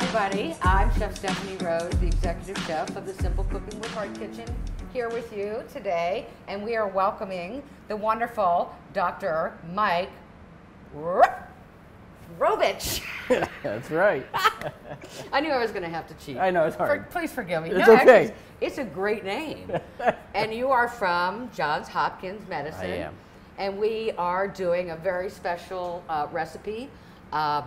Everybody. I'm Chef Stephanie Rose, the executive chef of the Simple Cooking with Heart Kitchen, here with you today, and we are welcoming the wonderful Dr. Mike R- Robich. That's right. I knew I was going to have to cheat. I know, it's hard. For- please forgive me. It's No, okay. actually, it's a great name. and you are from Johns Hopkins Medicine. I am. And we are doing a very special uh, recipe. Uh,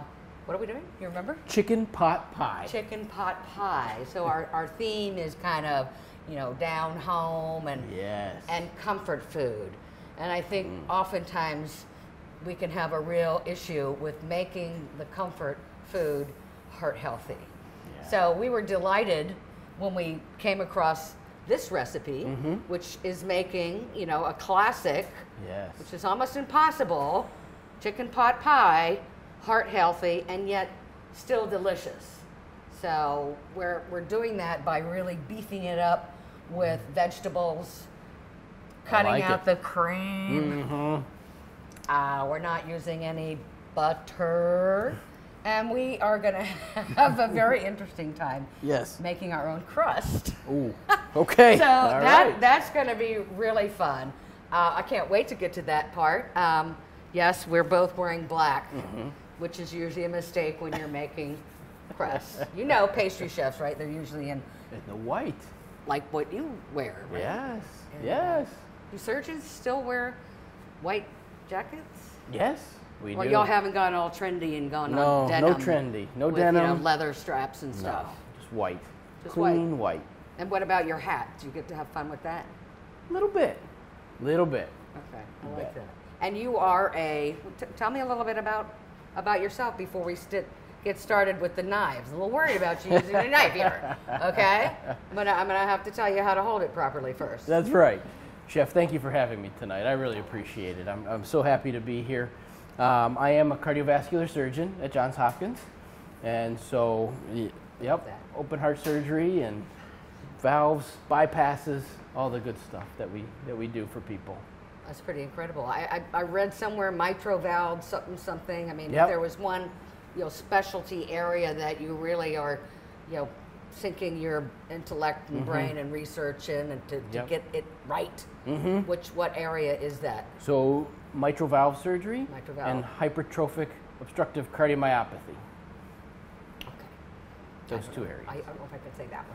what are we doing? You remember? Chicken pot pie. chicken pot pie. So our, our theme is kind of, you know, down home and Yes. and comfort food. And I think mm. oftentimes we can have a real issue with making the comfort food heart healthy. Yeah. So we were delighted when we came across this recipe, mm-hmm. which is making, you know, a classic yes. which is almost impossible, chicken pot pie, heart healthy, and yet still delicious. So we're, we're doing that by really beefing it up with vegetables, cutting like out it. the cream. Mm-hmm. Uh, we're not using any butter. And we are going to have a very interesting time Yes. making our own crust. Ooh. Okay. So All that right. that's going to be really fun. Uh, I can't wait to get to that part. Um, yes, we're both wearing black, Mm-hmm. Which is usually a mistake when you're making crust. you know, pastry chefs, right? They're usually in And the white. like what you wear. Right? Yes. And, uh, Yes. Do surgeons still wear white jackets? Yes. We Or do. y'all haven't gone all trendy and gone No, on no denim? trendy. No with, You know, denim. leather straps and No. stuff. Just white. Just white. Clean white. And what about your hat? Do you get to have fun with that? A little bit. Little bit. Okay, I like bet. that. And you are a. T- tell me a little bit about about yourself before we st- get started with the knives. I'm a little worried about you using a knife here. Okay, I'm gonna I'm gonna have to tell you how to hold it properly first. That's right. Chef, thank you for having me tonight. I really appreciate it. I'm, I'm so happy to be here. Um, I am a cardiovascular surgeon at Johns Hopkins. And so, yep, open heart surgery and valves, bypasses, all the good stuff that we, that we do for people. That's pretty incredible. I, I, I read somewhere mitral valve something something. I mean, if there was one, you know, specialty area that you really are, you know, sinking your intellect and brain and research in and to, to Mm-hmm. Yep. get it right. Mm-hmm. Which what area is that? So, mitral valve surgery Mitral and hypertrophic obstructive cardiomyopathy. Those two know. areas. I, I don't know if I could say that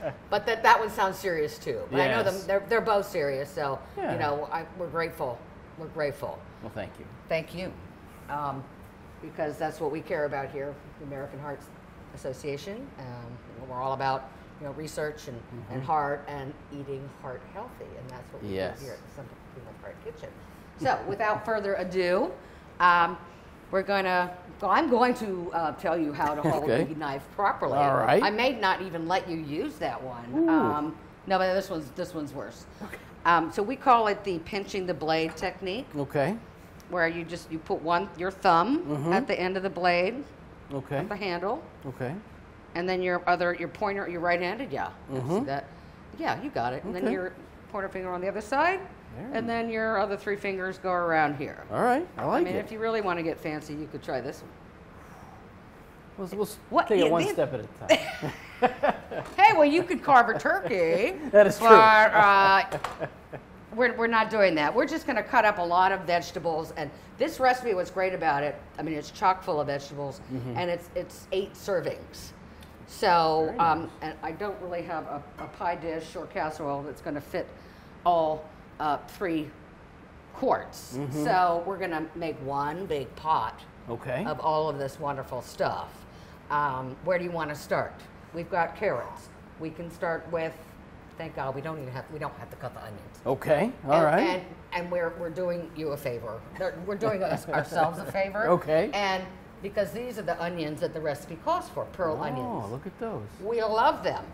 one. but that, that one sounds serious too. But I know them, they're, they're both serious, so, Yeah. you know, I, we're grateful. We're grateful. Well, thank you. Thank you. Um, because that's what we care about here, the American Heart Association. Um, we're all about, you know, research and, and heart and eating heart healthy, and that's what we Yes. do here at the Simple Heart Kitchen. So, without further ado, um, we're going to, I'm going to uh, tell you how to hold Okay. the knife properly. All right. I may not even let you use that one. Um, no, but this one's this one's worse. Um, so we call it the pinching the blade technique Okay. where you just you put one your thumb Mhm. at the end of the blade Okay. the handle Okay. and then your other your pointer your right-handed yeah see Mhm. that yeah you got it and then your pointer finger on the other side and then your other three fingers go around here All right. I like i mean it. if you really want to get fancy you could try this one We'll, we'll What- take it one these- step at a time. hey well you could carve a turkey That is true. but, uh, we're, we're not doing that. We're just going to cut up a lot of vegetables. And this recipe, what's great about it, I mean, it's chock full of vegetables, and it's it's eight servings. So, Mm-hmm. Um, and I don't really have a, a pie dish or casserole that's going to fit all uh, three quarts. Mm-hmm. So we're going to make one big pot Okay. of all of this wonderful stuff. Um, where do you want to start? We've got carrots. We can start with. Thank God we don't even have we don't have to cut the onions. Okay. All and, right. And, and we're we're doing you a favor. We're doing us, ourselves a favor. Okay. And because these are the onions that the recipe calls for, pearl oh, onions. Oh, look at those. We love them,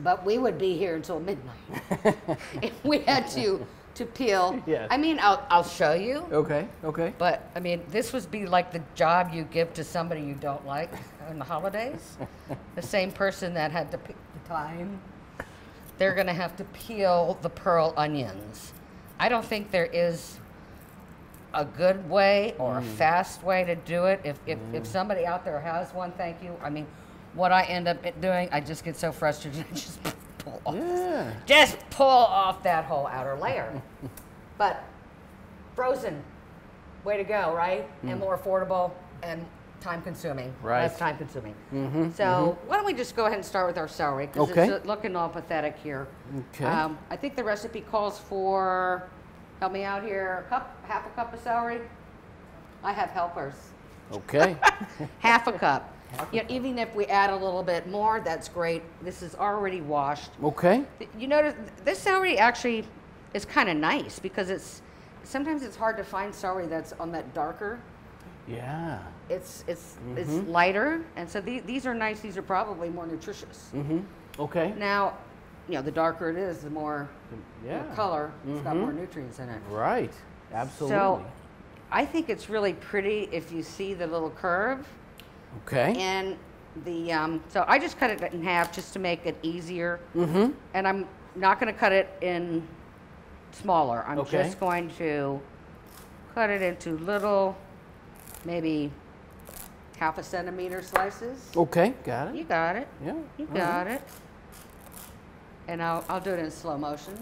but we would be here until midnight if we had to to peel. Yes. I mean, I'll I'll show you. Okay. Okay. But I mean, this would be like the job you give to somebody you don't like on the holidays. the same person that had to pick the thyme. They're going to have to peel the pearl onions. I don't think there is a good way or Mm. a fast way to do it. If, if, if somebody out there has one, thank you. I mean, what I end up doing, I just get so frustrated. I just pull off, Yeah. just pull off that whole outer layer. but frozen, way to go, right? And more affordable and time consuming. Mm. Right. Less time consuming. Mm-hmm, So why don't we just go ahead and start with our celery because Okay. it's looking all pathetic here. Okay. Um, I think the recipe calls for, help me out here, a cup, half a cup of celery. I have helpers. Okay. Half a cup. Yeah, even if we add a little bit more, that's great. This is already washed. okay. You notice this celery actually is kind of nice because it's sometimes it's hard to find celery that's on that darker. Yeah. It's it's it's lighter, and so the, these are nice. These are probably more nutritious. Mm-hmm. Okay. Now, you know, the darker it is, the more Yeah. the color. It's got more nutrients in it. Right. Absolutely. So, I think it's really pretty if you see the little curve. Okay. And the um, so I just cut it in half just to make it easier. mm-hmm. And I'm not going to cut it in smaller. I'm Okay. just going to cut it into little, maybe half a centimeter slices. Okay. Got it. You got it. Yeah. You all got right. it. And I'll, I'll do it in slow motion.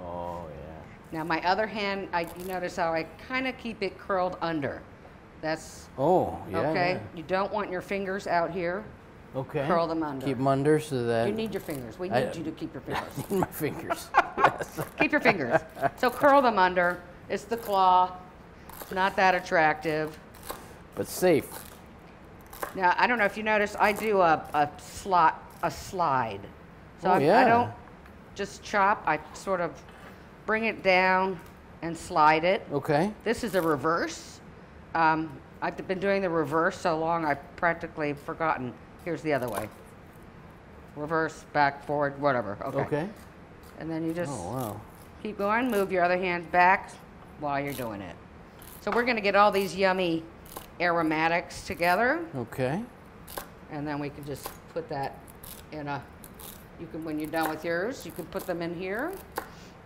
Oh yeah. Now my other hand, I you notice how I kind of keep it curled under. That's Oh yeah. okay. You don't want your fingers out here. Okay. Curl them under. Keep them under so that. You need your fingers. We I- need you to keep your fingers. my fingers. yes. keep your fingers. So curl them under. It's the claw. Not that attractive. But safe. Now I don't know if you noticed. I do a, a slot a slide. So Oh, I, I don't just chop. I sort of bring it down and slide it. Okay. This is a reverse. Um, I've been doing the reverse so long I've practically forgotten. Here's the other way. Reverse, back, forward, whatever. Okay. Okay. And then you just Oh wow. keep going. Move your other hand back while you're doing it. So we're going to get all these yummy aromatics together, Okay. and then we can just put that in a. You can, when you're done with yours, you can put them in here.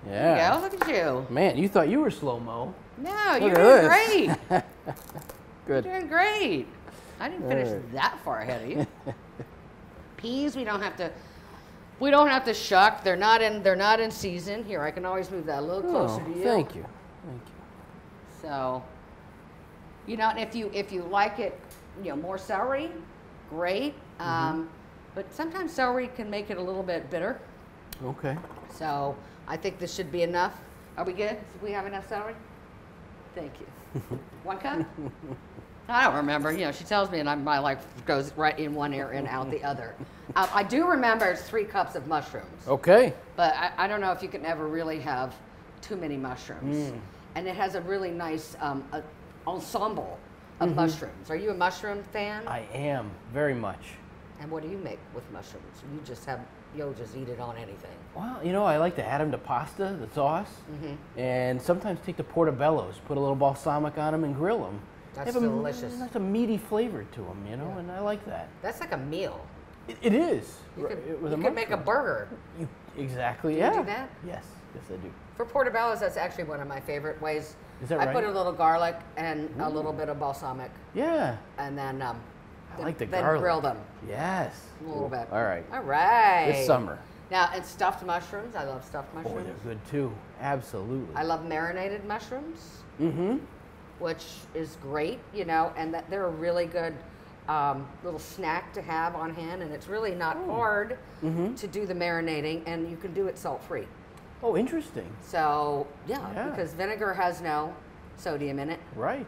There Yeah. you go. Look at you. Man, you thought you were slow mo. No, you're doing great. Good. You're doing great. I didn't finish Alright. that far ahead of you. Peas, we don't have to. We don't have to shuck. They're not in. They're not in season. Here, I can always move that a little closer Oh, to you. thank you. Thank you. So, you know, and if you if you like it, you know, more celery, great. Mm-hmm. Um, but sometimes celery can make it a little bit bitter. Okay. So I think this should be enough. Are we good? Do we have enough celery? Thank you. one cup? I don't remember. You know, she tells me, and I'm, my life goes right in one ear and out the other. Um, I do remember it's three cups of mushrooms, Okay. but I, I don't know if you can ever really have too many mushrooms. And it has a really nice um, a, ensemble of mushrooms. Are you a mushroom fan? I am very much. and what do you make with mushrooms? You just have you'll just eat it on anything. Well, you know, I like to add them to pasta, the sauce, Mm-hmm. and sometimes take the portobellos, put a little balsamic on them, and grill them. That's delicious. A, that's a meaty flavor to them, you know, Yeah. and I like that. That's like a meal. It, it is. You could, you could make a burger. You, exactly. Do you yeah. do that? Yes. Yes, I do. For portobellos, that's actually one of my favorite ways. Is that I put a little garlic and a little bit of balsamic, Yeah. and then um, I like the then garlic. grill them Yes. a little bit. All right. All right. This summer. Now, and stuffed mushrooms. I love stuffed Oh, mushrooms. they're good too. Absolutely. I love marinated mushrooms, mm-hmm. which is great, you know, and that they're a really good um, little snack to have on hand, and it's really not Oh. hard Mm-hmm. to do the marinating, and you can do it salt free. Oh, interesting. So yeah, Yeah. because vinegar has no sodium in it. Right.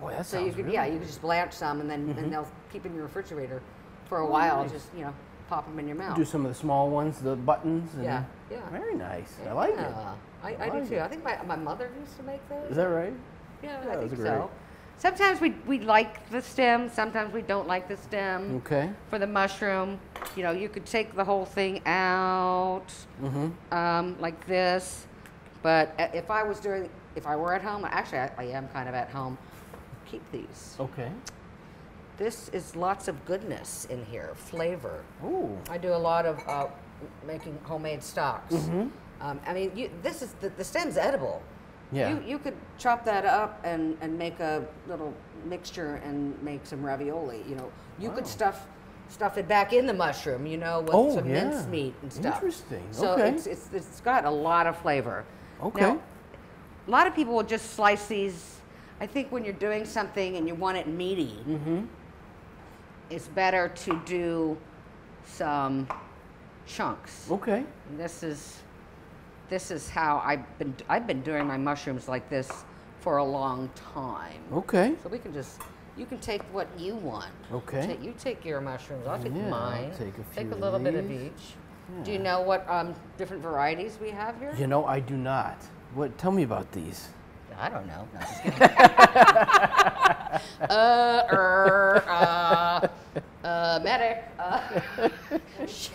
Boy, that So sounds you could, really yeah, you good. could just blanch some, and then Mhm. and they'll keep in your refrigerator for a Oh, while. nice. Just you know, pop them in your mouth. do some of the small ones, the buttons. And Yeah, yeah. Very nice. I like it. Yeah, I, I, I do too. it. I think my, my mother used to make those. Is that right? Yeah, Yeah, I think so. Sometimes we, we like the stem, sometimes we don't like the stem. Okay. For the mushroom, you know, you could take the whole thing out Mm-hmm. um, like this. But uh, if I was doing, if I were at home, actually I, I am kind of at home, keep these. Okay. This is lots of goodness in here, flavor. Ooh. I do a lot of uh, making homemade stocks. Mm -hmm. Um, I mean, you, this is the, the stem's edible, Yeah. You, you could chop that up and, and make a little mixture and make some ravioli. You know, you Wow. could stuff stuff it back in the mushroom. You know, with Oh, some yeah. mincemeat and stuff. Interesting. So Okay. it's, it's it's got a lot of flavor. Okay. Now, a lot of people will just slice these. I think when you're doing something and you want it meaty, Mm-hmm. It's better to do some chunks. Okay. And this is this is how I've been I've been doing my mushrooms like this for a long time. Okay. So we can just you can take what you want. Okay. Take, you take your mushrooms. I'll take Yeah, I'll mine. take a Take few a of little bit of each. Do you know what um, different varieties we have here? You know, I do not. What? Tell me about these. I don't know. No, uh, er, uh, uh, maitake. Uh, sh-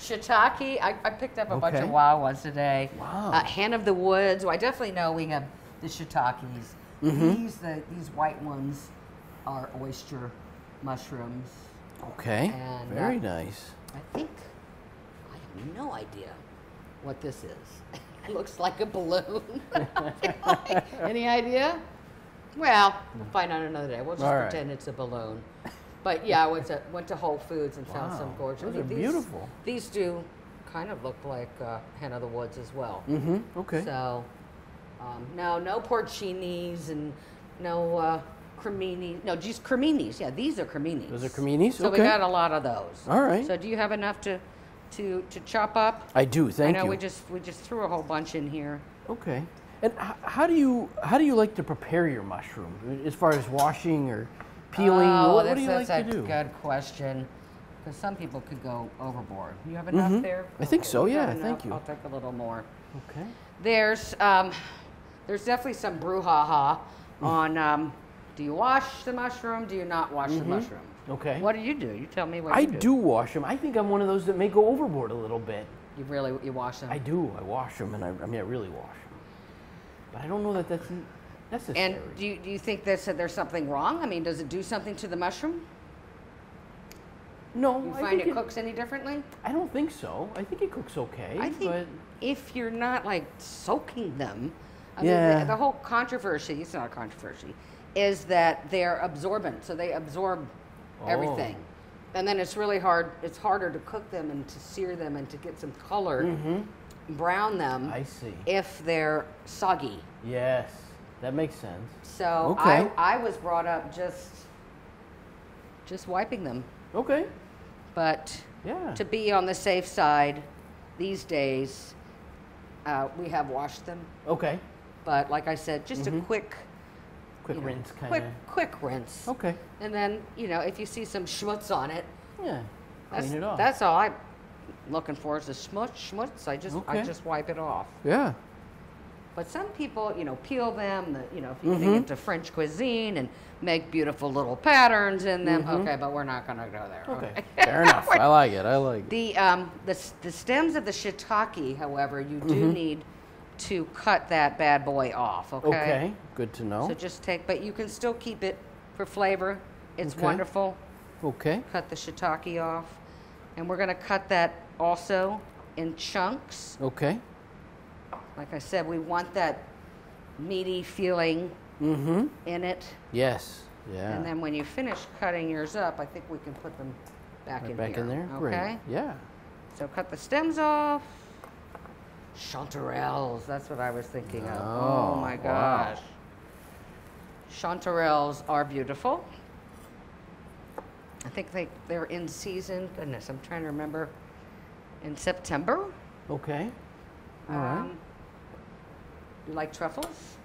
shiitake. I, I picked up a bunch of Okay. wild ones today. Wow. Uh, Hen of the Woods. Well, I definitely know we have the shiitakes. Mm-hmm. These the these white ones are oyster mushrooms. Okay. And, Very uh, nice. I think I have no idea what this is. It looks like a balloon. Any idea? Well, we'll find out another day. We'll just All right. pretend it's a balloon. But yeah, I went to went to Whole Foods and found some gorgeous. those I mean, are these- beautiful. These do kind of look like uh, hen of the woods as well. Mm-hmm. Okay. So, um, no, no porcinis and no uh, cremini. No, just creminis. Yeah, these are creminis. Those are creminis? So Okay. we got a lot of those. All right. So do you have enough to to to chop up? I do. Thank you. I know you. we just we just threw a whole bunch in here. Okay. And how do you how do you like to prepare your mushroom as far as washing or peeling? Oh, what, what that's, do you like a to do? good question. Because some people could go overboard. You have enough there? Mm-hmm. I think so, we yeah, thank you. I'll take a little more. Okay. There's um, there's definitely some brouhaha Mm. on. Um, do you wash the mushroom? Do you not wash the mushroom? Okay. What do you do? You tell me what Mm-hmm. I you do. do wash them. I think I'm one of those that may go overboard a little bit. You really you wash them. I do. I wash them, and I, I mean, I really wash them. But I don't know that that's necessary. and do you, do you think that there's something wrong? I mean, does it do something to the mushroom? no, You find think it cooks any differently? I don't think so. I think it cooks okay. I think but if you're not like soaking them, I Yeah. mean, the, the whole controversy, it's not a controversy, is that they're absorbent. So they absorb Oh. everything. And then it's really hard, it's harder to cook them and to sear them and to get some color, brown them Mm-hmm. I see. if they're soggy. Yes, that makes sense. So Okay. I, I was brought up just just wiping them. Okay. But Yeah. to be on the safe side these days, uh, we have washed them. Okay. But like I said, just a quick, Mm-hmm. Quick you know, rinse, kind of quick rinse. Okay. And then you know, if you see some schmutz on it, Yeah. that's, Clean it off. that's all I'm looking for is the schmutz. Schmutz. I just I just wipe it off. yeah. But some people, you know, peel them. The, you know, if you're Mm-hmm. getting into French cuisine and make beautiful little patterns in them. Mm-hmm. Okay, but we're not going to go there. Okay. Fair enough. I like it. I like it. The um the, the stems of the shiitake, however, you do Mm-hmm. need to cut that bad boy off. Okay. Okay. Good to know. So just take, but you can still keep it for flavor. It's Okay. wonderful. Okay. Cut the shiitake off, and we're going to cut that also in chunks. Okay. Like I said, we want that meaty feeling Mm-hmm. in it. Yes. Yeah. And then when you finish cutting yours up, I think we can put them back Right in back here. in there. Okay. Great. Yeah. So cut the stems off. Chanterelles, that's what I was thinking of. Oh, Oh, my wow. gosh. Chanterelles are beautiful. I think they, they're in season. Goodness, I'm trying to remember. In September. Okay. All right. You like truffles?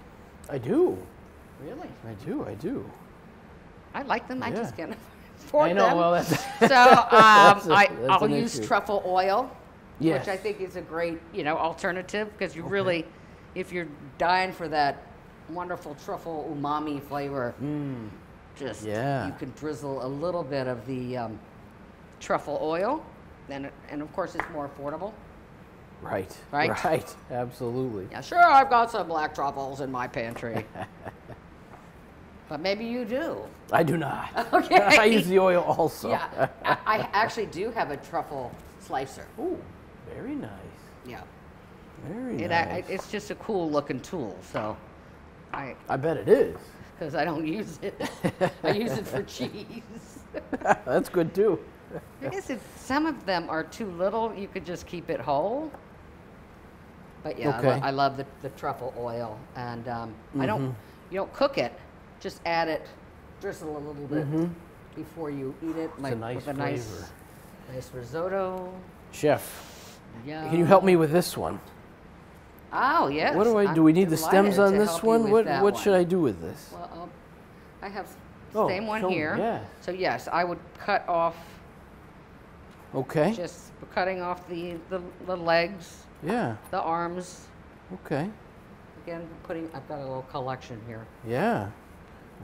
I do. Really? I do. I do. I like them. I just can't afford I know. them. Well, that's. so um, That's a- I, I'll use issue. truffle oil, Yes. which I think is a great, you know, alternative because you really, if you're dying for that wonderful truffle umami flavor, Mm. just Yeah. you can drizzle a little bit of the um, truffle oil, and and of course it's more affordable. Right. Right? Right. Absolutely. Yeah, sure, I've got some black truffles in my pantry, but maybe you do. I do not. Okay. I use the oil also. Yeah, I, actually do have a truffle slicer. Ooh, very nice. Yeah. Very It, nice. I, it's just a cool looking tool. So, I I bet it is. because I don't use it, I use it for cheese. That's good too. I guess if some of them are too little, you could just keep it whole. But yeah, I, lo- I love the, the truffle oil, and um, I don't Mm-hmm. you don't cook it, just add it, drizzle a little bit Mm-hmm. before you eat it, a like nice with a nice flavor. nice risotto. Chef, Yeah. can you help me with this one? Oh yes. What do I I'm do? We need the stems on this one. What what should one. I do with this? Well, I have Oh, same one me, here. yeah. So yes, I would cut off Okay. just cutting off the, the the legs, Yeah. the arms. Okay. Again, putting I've got a little collection here. Yeah.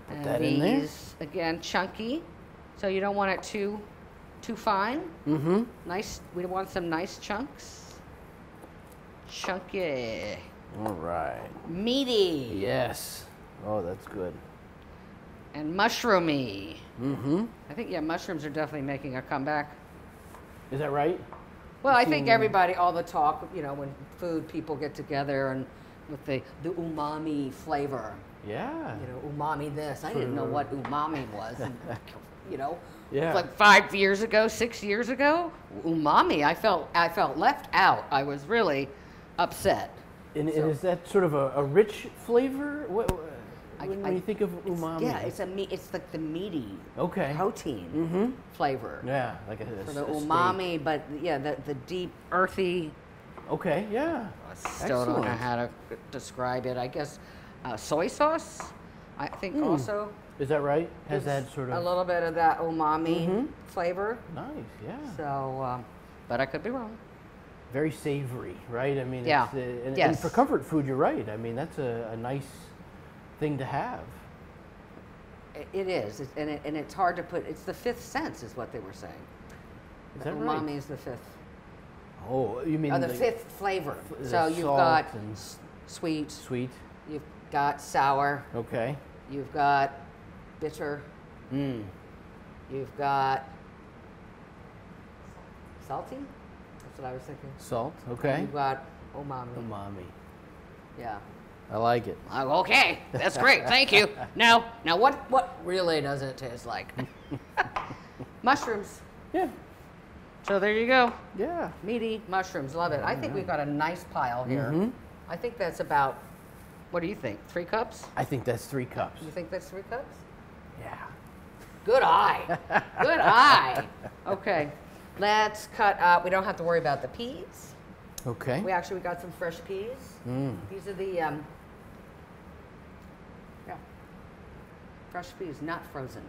Put and that these in there. again chunky, so you don't want it too too fine. Mm-hmm. Nice. We want some nice chunks. Chunky, All right. meaty, Yes. Oh, that's good. and mushroomy. Mm-hmm. I think yeah, mushrooms are definitely making a comeback. Is that right? Well, I think everybody, all the talk, you know, when food people get together and with the, the umami flavor, Yeah. you know, umami this. I didn't know what umami was. And, you know, Yeah. like five years ago, six years ago, umami. I felt I felt left out. I was really upset. And, So- and is that sort of a, a rich flavor? What, I- when, I- you think of It's- umami? Yeah, it's a meat. It's like the meaty Okay. protein Mm-hmm. flavor. Yeah, like a, a For the s- a steak. umami, but yeah, the, the deep earthy. Okay, yeah. I still don't know how to describe it. I guess uh, soy sauce. I think also Is that right? Has that sort of a little bit of that umami Mhm. flavor. nice? Yeah. So, um, but I could be wrong. Very savory, right? I mean, Yeah. It's, uh, and, and for comfort food, you're right. I mean, that's a, a nice thing to have. It is, It's- and, it, and it's hard to put. It's the fifth sense, is what they were saying. Is The that umami right? is the fifth. Oh, you mean Oh, the like fifth flavor. the So you've got and- sweet, sweet? you've got sour, Okay. you've got bitter, Mm. you've got salty. That's what I was thinking. Salt. And Okay. You've got umami. Umami. Yeah. I like it. Oh, okay, that's great. Thank you. Now, now, what what really does it taste like? mushrooms. Yeah. So there you go. Yeah. Meaty mushrooms. Love it. I think we've got a nice pile here. Mhm. I think that's about. What do you think? Three cups? I think that's three cups. You think that's three cups? Yeah. Good eye. Good eye. Okay. Let's cut up. We don't have to worry about the peas. Okay. We actually we got some fresh peas. Mm. These are the um, yeah, fresh peas, not frozen.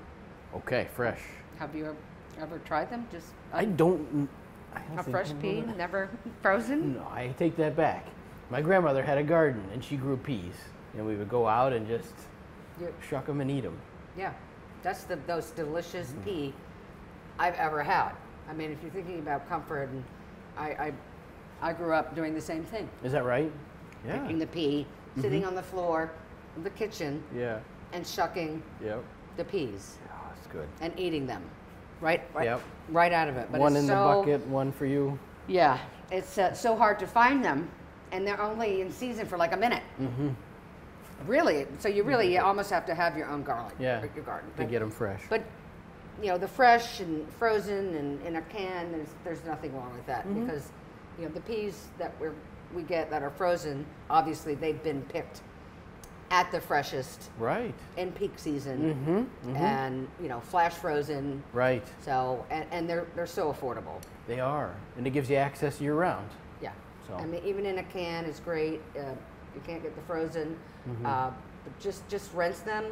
Okay. Fresh. Have you ever, tried them? Just I don't. I don't a fresh pea, never frozen. No, I take that back. My grandmother had a garden and she grew peas, and we would go out and just You- shuck them and eat them. yeah, that's the most delicious Mm. pea I've ever had. I mean, if you're thinking about comfort, and I, I, I grew up doing the same thing, Is that right? Yeah. picking the pea, sitting on the floor of the kitchen, Yeah. And shucking Yep. the peas Oh, it's good. and eating them, right, right, Yep. right out of it. But one in so, the bucket, one for you. Yeah, it's uh, so hard to find them, and they're only in season for like a minute. Mm-hmm. Really, so you really you almost have to have your own garlic. Yeah. your garden. To But, get them fresh. but you know the fresh and frozen and in a can, there's there's nothing wrong with that Mm-hmm. because you know the peas that we we get that are frozen, obviously they've been picked at the freshest right. in peak season, Mm-hmm. mm-hmm. and you know flash frozen. Right. So and, and they're they're so affordable. They are, and it gives you access year round. Yeah. So. I mean, even in a can is great. Uh, you can't get the frozen. Mm-hmm. Uh, but just just rinse them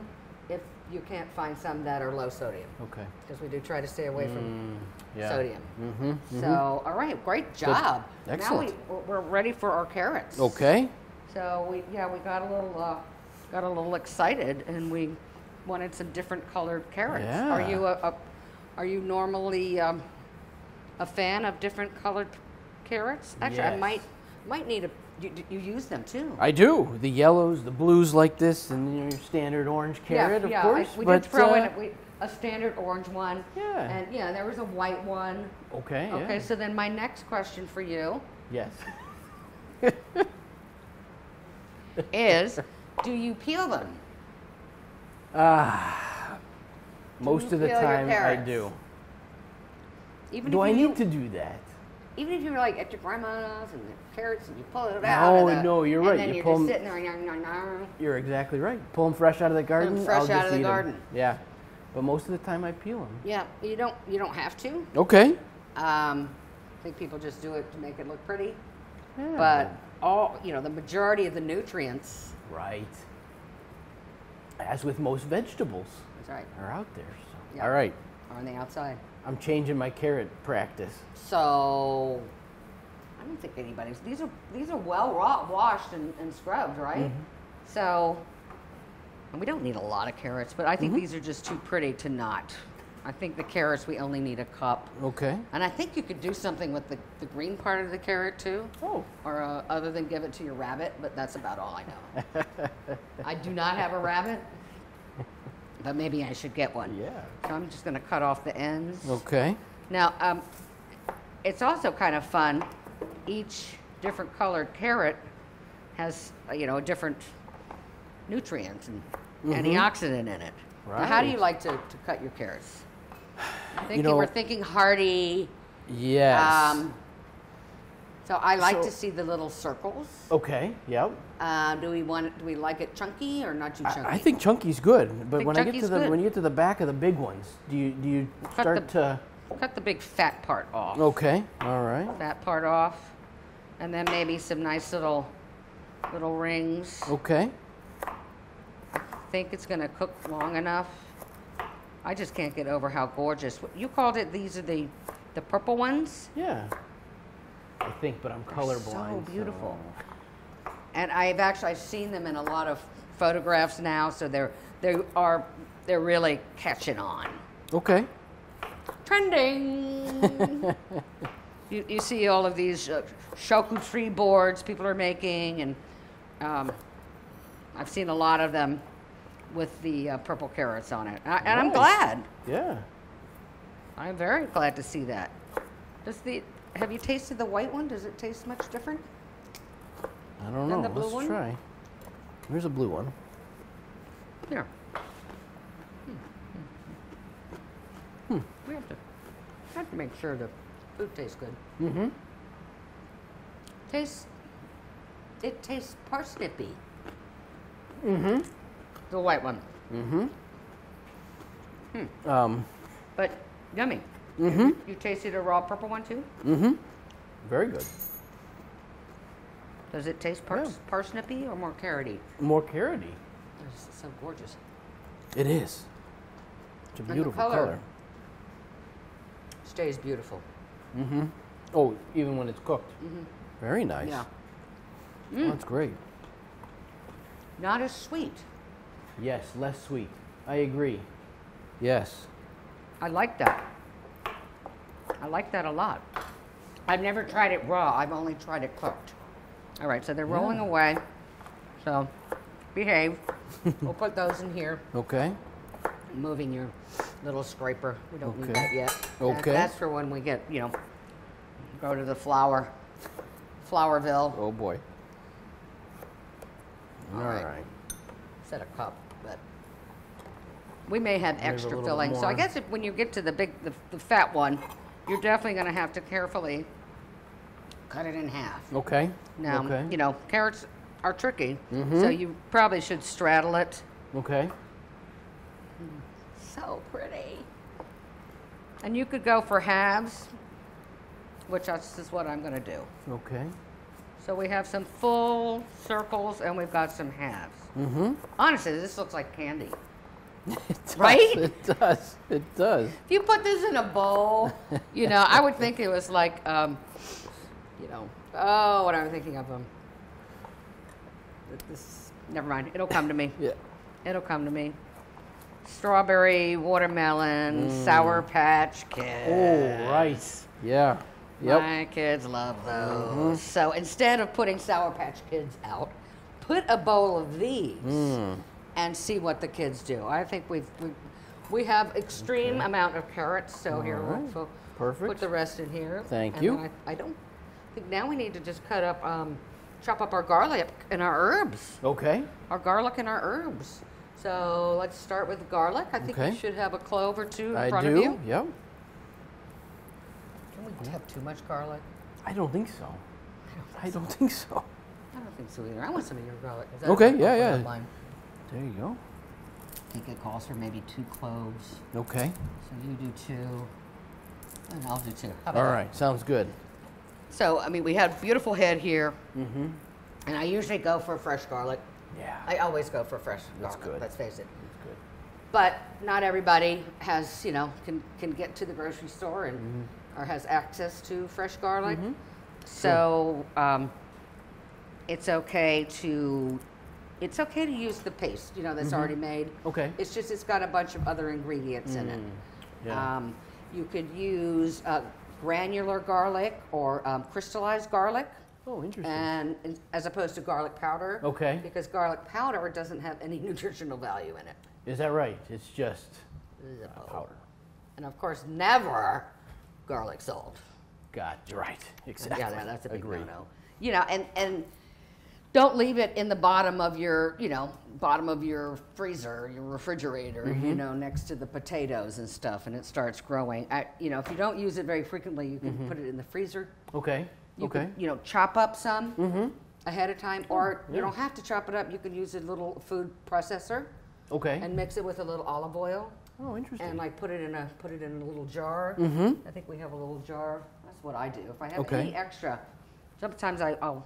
if you can't find some that are low sodium, Okay. because we do try to stay away from Mm, yeah. sodium. Mm-hmm. So, all right, great job. Excellent. Now we, we're ready for our carrots. Okay. So we yeah we got a little uh, got a little excited and we wanted some different colored carrots. Are you a, a are you normally um, a fan of different colored carrots? Actually, I might might need a you, you use them too. I do. The yellows, the blues like this, and your standard orange carrot, yeah, of yeah. course. I, we but, did throw in uh, a, we, a standard orange one. Yeah. And yeah, there was a white one. Okay. Okay, yeah. so then my next question for you Yes. is do you peel them? Ah, Most of the time, I do. Even Do if I you need to do that? Even if you're like at your grandma's and the carrots and you pull it out. No, of the- no, you're right. You you're pull just 'em- sitting there. You're exactly right. Pull them fresh out of the garden. fresh out of the garden. Yeah, but most of the time I peel them. Yeah, you don't you don't have to. Okay. Um, I think people just do it to make it look pretty. Yeah. But all you know, the majority of the nutrients. Right. As with most vegetables, That's right. are out there. So. Yeah. All right. On the outside. I'm changing my carrot practice. So I don't think anybody's. These are these are well wa- washed and, and scrubbed, right? Mm-hmm. So and we don't need a lot of carrots, but I think mm-hmm. these are just too pretty to not. I think the carrots we only need a cup, Okay. and I think you could do something with the, the green part of the carrot too, Oh. or uh, other than give it to your rabbit. But that's about all I know. I do not have a rabbit, but maybe I should get one. Yeah. So I'm just going to cut off the ends. Okay. Now, um, it's also kind of fun. Each different colored carrot has, you know, a different nutrient and antioxidant in it. Now, how do you like to, to cut your carrots? Thinking, know- we're thinking hearty. Yes. Um, so I like to see the little circles. okay. Yep. Uh, do we want? Do we like it chunky or not too chunky? I, I think chunky's good, but Think when I get to the good. when you get to the back of the big ones, do you do you Cut start the- to? cut the big fat part off. Okay. All right. That part off, and then maybe some nice little little rings. Okay. I think it's going to cook long enough. I just can't get over how gorgeous. You called it. These are the the purple ones, Yeah. I think, but I'm colorblind. so beautiful. and I've actually I've seen them in a lot of photographs now. So they're they are they're really catching on. Okay. Trending. you, you see all of these uh, charcuterie boards people are making, and um, I've seen a lot of them with the uh, purple carrots on it. I, and I'm glad. Yeah. I'm very glad to see that. Does the have you tasted the white one? Does it taste much different? I don't know. the blue Let's one? try. Here's a blue one. Here. Hmm. We have to have to make sure the food tastes good. Mm-hmm. Tastes. It tastes parsnippy. Mm-hmm. The white one, Mm-hmm. Hmm. Um. but yummy. Mm-hmm. You tasted a raw purple one too? Mm-hmm. Very good. Does it taste pars- parsnippy or more carroty? More carroty. It's so gorgeous. It is. It's a beautiful color. color. Stays beautiful. Mm-hmm. Oh, even when it's cooked. Mm-hmm. Very nice. Yeah. Oh, that's great. Not as sweet. Yes, less sweet. I agree. Yes. I like that. I like that a lot. I've never tried it raw. I've only tried it cooked. All right, so they're rolling Yeah. away. So behave. we'll put those in here. Okay. Moving your little scraper. We don't need that yet. Okay. that's for when we get, you know, go to the flour, Flourville. Oh boy. All All right. right. Set a cup, we may have extra filling. So I guess if, when you get to the big, the, the fat one, you're definitely going to have to carefully cut it in half. Okay. Now, Okay. Mm-hmm. you know, carrots are tricky, so you probably should straddle it. Okay. So pretty. And you could go for halves, which is is what I'm going to do. Okay. So we have some full circles and we've got some halves. Mm-hmm. Honestly, this looks like candy. It does. Right? It does. It does. If you put this in a bowl, you know, I would think it was like, um, you know, oh, what I'm I thinking of? Um, this, never mind. It'll come to me. Yeah. It'll come to me. Strawberry, watermelon, Mm. Sour Patch Kids. Oh, right. Yeah. Yep. Mm-hmm. My kids love those. So instead of putting Sour Patch Kids out, put a bowl of these Mm. And see what the kids do. I think we've we, we have extreme amount of carrots, so here we'll, right. we'll Perfect. put the rest in here. Thank And you. I, I don't think now we need to just cut up um, chop up our garlic and our herbs. Okay. Our garlic and our herbs. So let's start with garlic. I think Okay. you should have a clove or two in I front do. of you. Yep. Can we have too much garlic? I don't think so. I don't think so. I don't think so either. I want some of your garlic. Okay, okay? yeah, I'll put it yeah. There you go. I think it calls for maybe two cloves. Okay. So you do two, and I'll do two. How about All that? right. Sounds good. So, I mean, we had a beautiful head here, Mm-hmm. and I usually go for fresh garlic. Yeah. I always go for fresh That's garlic, good. let's face it. That's good. But not everybody has, you know, can, can get to the grocery store and Mm-hmm. or has access to fresh garlic. So um, it's okay to it's okay to use the paste, you know, that's already made. Okay. It's just it's got a bunch of other ingredients in it. yeah. Um, you could use uh, granular garlic or um, crystallized garlic. Oh, interesting. And and as opposed to garlic powder, Okay. because garlic powder doesn't have any nutritional value in it. Is that right? It's just No. powder. And of course, never garlic salt. Got right. Exactly. Yeah, that- that's a big Agree. no-no. You know, and and don't leave it in the bottom of your, you know, bottom of your freezer, your refrigerator, you Mm-hmm. know, next to the potatoes and stuff, and it starts growing. I, you know, if you don't use it very frequently, you can put it in the freezer. Okay. You Mm-hmm. okay. can, you know, chop up some Mm-hmm. ahead of time, or yeah. you don't have to chop it up. You can use a little food processor Okay. and mix it with a little olive oil. oh, interesting. and like put it in a put it in a little jar. Mhm. I think we have a little jar. That's what I do. If I have Okay. any extra, sometimes I oh,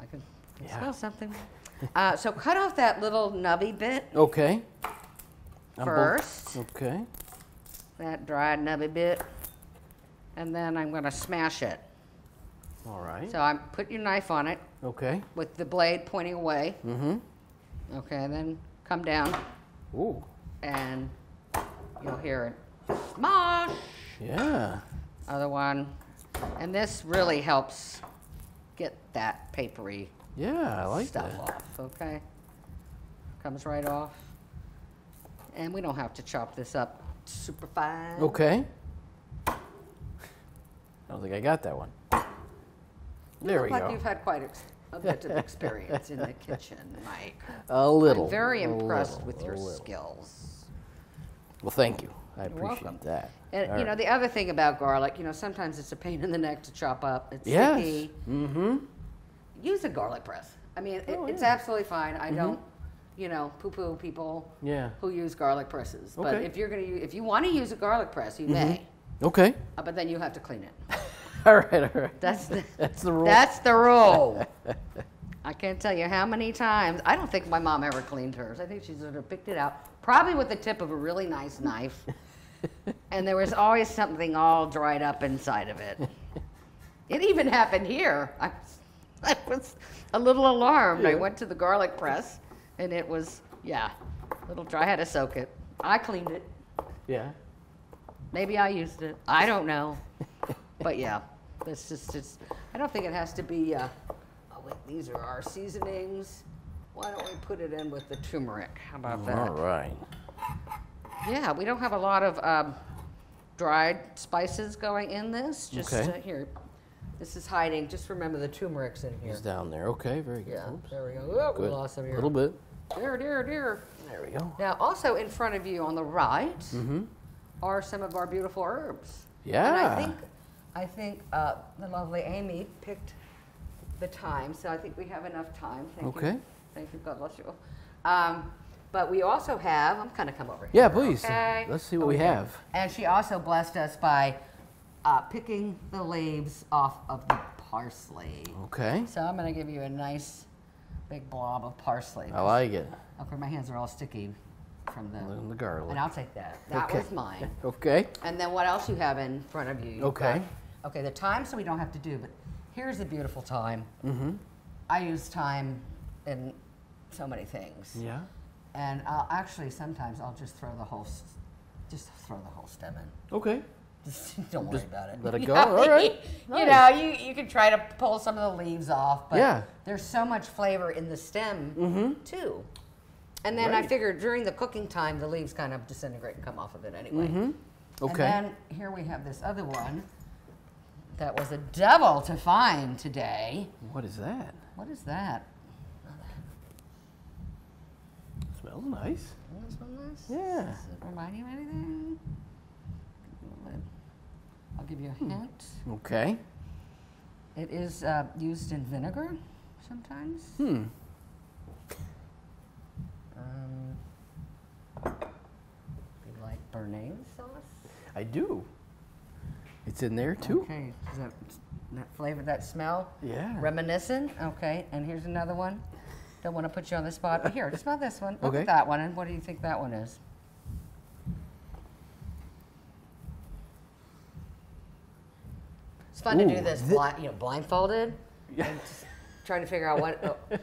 I can Yeah. smell something. uh, so cut off that little nubby bit, okay. First. Okay. that dried nubby bit, and then I'm going to smash it. All right. So I'm put your knife on it okay. with the blade pointing away. Mm-hmm. Okay, then come down Ooh. and you'll hear it smash. Yeah. other one. And this really helps get that papery Yeah, I like stuff that. off, okay? Comes right off. And we don't have to chop this up super fine. Okay. I don't think I got that one. You There look we like go. you've had quite ex- a bit of experience in the kitchen, Mike. A little. I'm very impressed little, with your little. skills. Well, thank you. I You're appreciate welcome. that. And All you know, right. the other thing about garlic, you know, sometimes it's a pain in the neck to chop up. It's Yes. sticky. Mm-hmm. Use a garlic press. I mean, it, Oh, it's yeah. Mm-hmm. absolutely fine. I don't, you know, poo-poo people Yeah. who use garlic presses. But Okay. Mm-hmm. if you're gonna, if you want to use a garlic press, you may. Okay. Uh, but then you have to clean it. All right. All right. That's the That's the rule. that's the rule. I can't tell you how many times. I don't think my mom ever cleaned hers. I think she sort of picked it out, probably with the tip of a really nice knife. and there was always something all dried up inside of it. It even happened here. I was, I was a little alarmed. I went to the garlic press, and it was yeah, a little dry. I had to soak it. I cleaned it. yeah. Maybe I used it. I don't know. but yeah, it's just it's. I don't think it has to be. Uh, oh wait, these are our seasonings. Why don't we put it in with the turmeric? How about that? All right. Yeah, we don't have a lot of um, dried spices going in this. Just Okay. uh, here. This is hiding. Just remember the turmeric's in here. He's down there. Okay. Very good. Yeah, Oops. there we go. Oh, we lost some A little bit. There, there, there. There we go. Now, also in front of you on the right Mm-hmm. are some of our beautiful herbs. Yeah. And I think, I think uh, the lovely Amy picked the thyme, so I think we have enough time. Thank Okay. You. Thank you. God bless you. Um, but we also have. I'm kind of come over here. Yeah, please. Okay. Let's see what we have. And she also blessed us by uh, picking the leaves off of the parsley. Okay. So I'm going to give you a nice big blob of parsley. I like it. Okay, my hands are all sticky from the. And the garlic. And I'll take that. That Okay. was mine. Okay. And then what else you have in front of you? You've Okay. got- okay, the thyme so we don't have to do, but here's a beautiful thyme. Mm-hmm. I use thyme in so many things. Yeah. And I'll actually sometimes I'll just throw the whole, just throw the whole stem in. Okay. Just don't worry Just about it. let it go? All right. You know, you, you can try to pull some of the leaves off, but Yeah. there's so much flavor in the stem Mhm. too. And then I figured during the cooking time, the leaves kind of disintegrate and come off of it anyway. Mm-hmm. Okay. And then here we have this other one that was a devil to find today. what is that? What is that? Smells nice. Doesn't it smell nice? Yeah. Does it remind you of anything? I'll give you a hint. Okay. It is uh, used in vinegar sometimes. Hmm. Um, you like sauce? I do. It's in there too. Okay. Is that, that flavor, that smell? Yeah. Reminiscent? Okay. And here's another one. Don't want to put you on the spot, but here, just smell this one. Look Okay. at that one. And what do you think that one is? It's fun to do this, bli- you know, blindfolded. Yeah. trying to figure out what. Oh.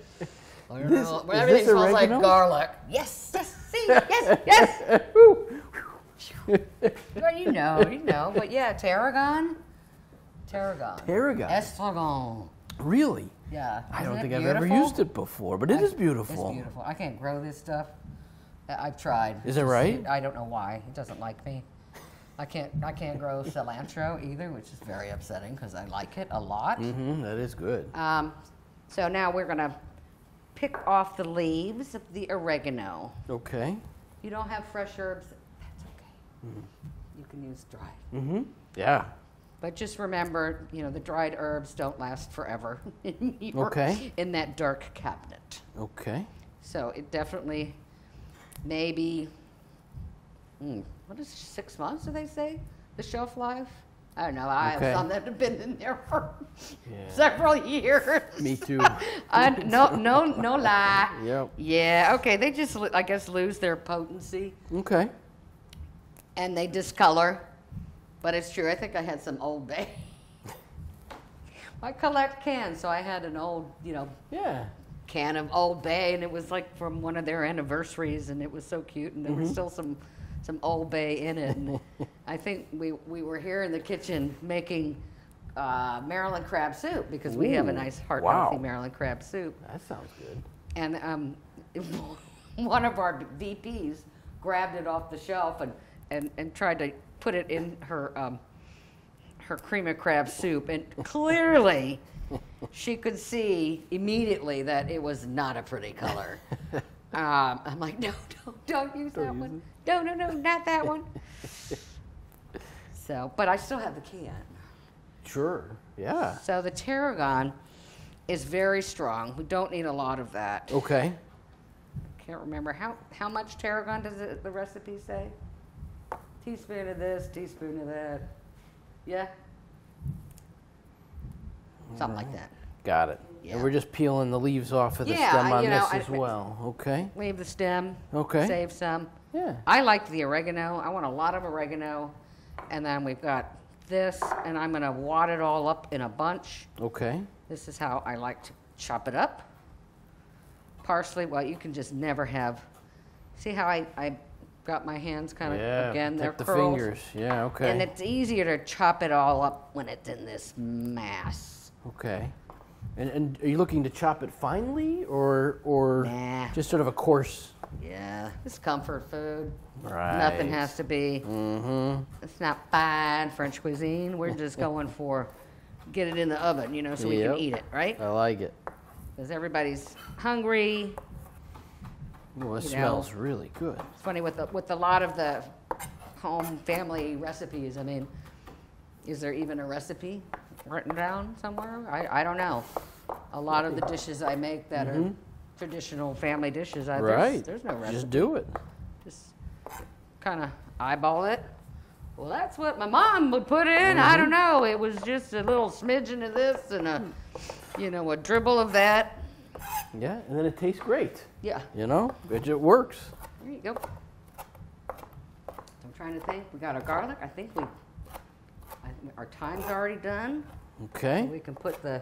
I don't This- know. everything smells like garlic. Yes, yes, see, yes, yes. Well, you know, you know. But yeah, tarragon. Tarragon. Tarragon. Estragon. Really? Yeah. I Isn't I don't think I've ever used it before, but it is beautiful. It's beautiful. I can't grow this stuff. I- I've tried. Is it right? I don't know why. It doesn't like me. I can't. I can't grow cilantro either, which is very upsetting because I like it a lot. Mm-hmm. That is good. Um, so now we're gonna pick off the leaves of the oregano. Okay. You don't have fresh herbs. That's okay. You can use dried. Mm-hmm. Yeah. But just remember, you know, the dried herbs don't last forever in your- Okay. in that dark cabinet. Okay. So it definitely maybe, hmm, what is six months? Do they say the shelf life? I don't know. I Okay. have some that have been in there for Yeah. several years. Me too. I, no, no, no lie. Yep. Yeah. Okay. They just, I guess, lose their potency Okay. and they discolor. But it's true. I think I had some Old Bay. I collect cans, so I had an old, you know, Yeah. can of Old Bay, and it was like from one of their anniversaries, and it was so cute, and there Mm-hmm. was still some some Old Bay in it. And I think we we were here in the kitchen making uh, Maryland crab soup because we have a Ooh, nice heart wow. healthy Maryland crab soup, That sounds good. and um, one of our VPs grabbed it off the shelf and and and tried to put it in her. Um, her cream of crab soup, and clearly she could see immediately that it was not a pretty color. Um, I'm like, no, no, don't use that use one. No, no, no, not that one. So, but I still have the can. Sure. Yeah. So the tarragon is very strong. We don't need a lot of that. Okay. Can't remember how how much tarragon does it, the recipe say? Teaspoon of this, teaspoon of that. Yeah. Something like that. Got it. Yeah. And we're just peeling the leaves off of the Yeah, stem on you know, this I- as well. Okay. Leave the stem. Okay. Save some. Yeah. I like the oregano. I want a lot of oregano. And then we've got this, and I'm going to wad it all up in a bunch. Okay. This is how I like to chop it up. Parsley, well, you can just never have. See how I, I got my hands kind of, Yeah. again, they're the curled. fingers. Yeah. Okay. And it's easier to chop it all up when it's in this mass. okay. And, and are you looking to chop it finely or or Nah. just sort of a coarse? Yeah, it's comfort food. Right. Nothing has to be. Mm-hmm. It's not fine French cuisine. We're just going for get it in the oven, you know, so we Yep. can eat it, right? I like it. Because everybody's hungry. Well, it smells know. really good. It's funny with the, with a lot of the home family recipes. I mean, is there even a recipe written down somewhere? I, I don't know. A lot of the dishes I make that are traditional family dishes, I, Mm-hmm. right. there's, there's no recipe. Just do it. just kind of eyeball it. Well, that's what my mom would put in. I don't know. It was just a little smidgen of this and a, you know, a dribble of that. Yeah, and then it tastes great. Yeah, You know, it, works. there you go. I'm trying to think. We got our garlic. I think we, our thyme's already done. Okay. We can put the.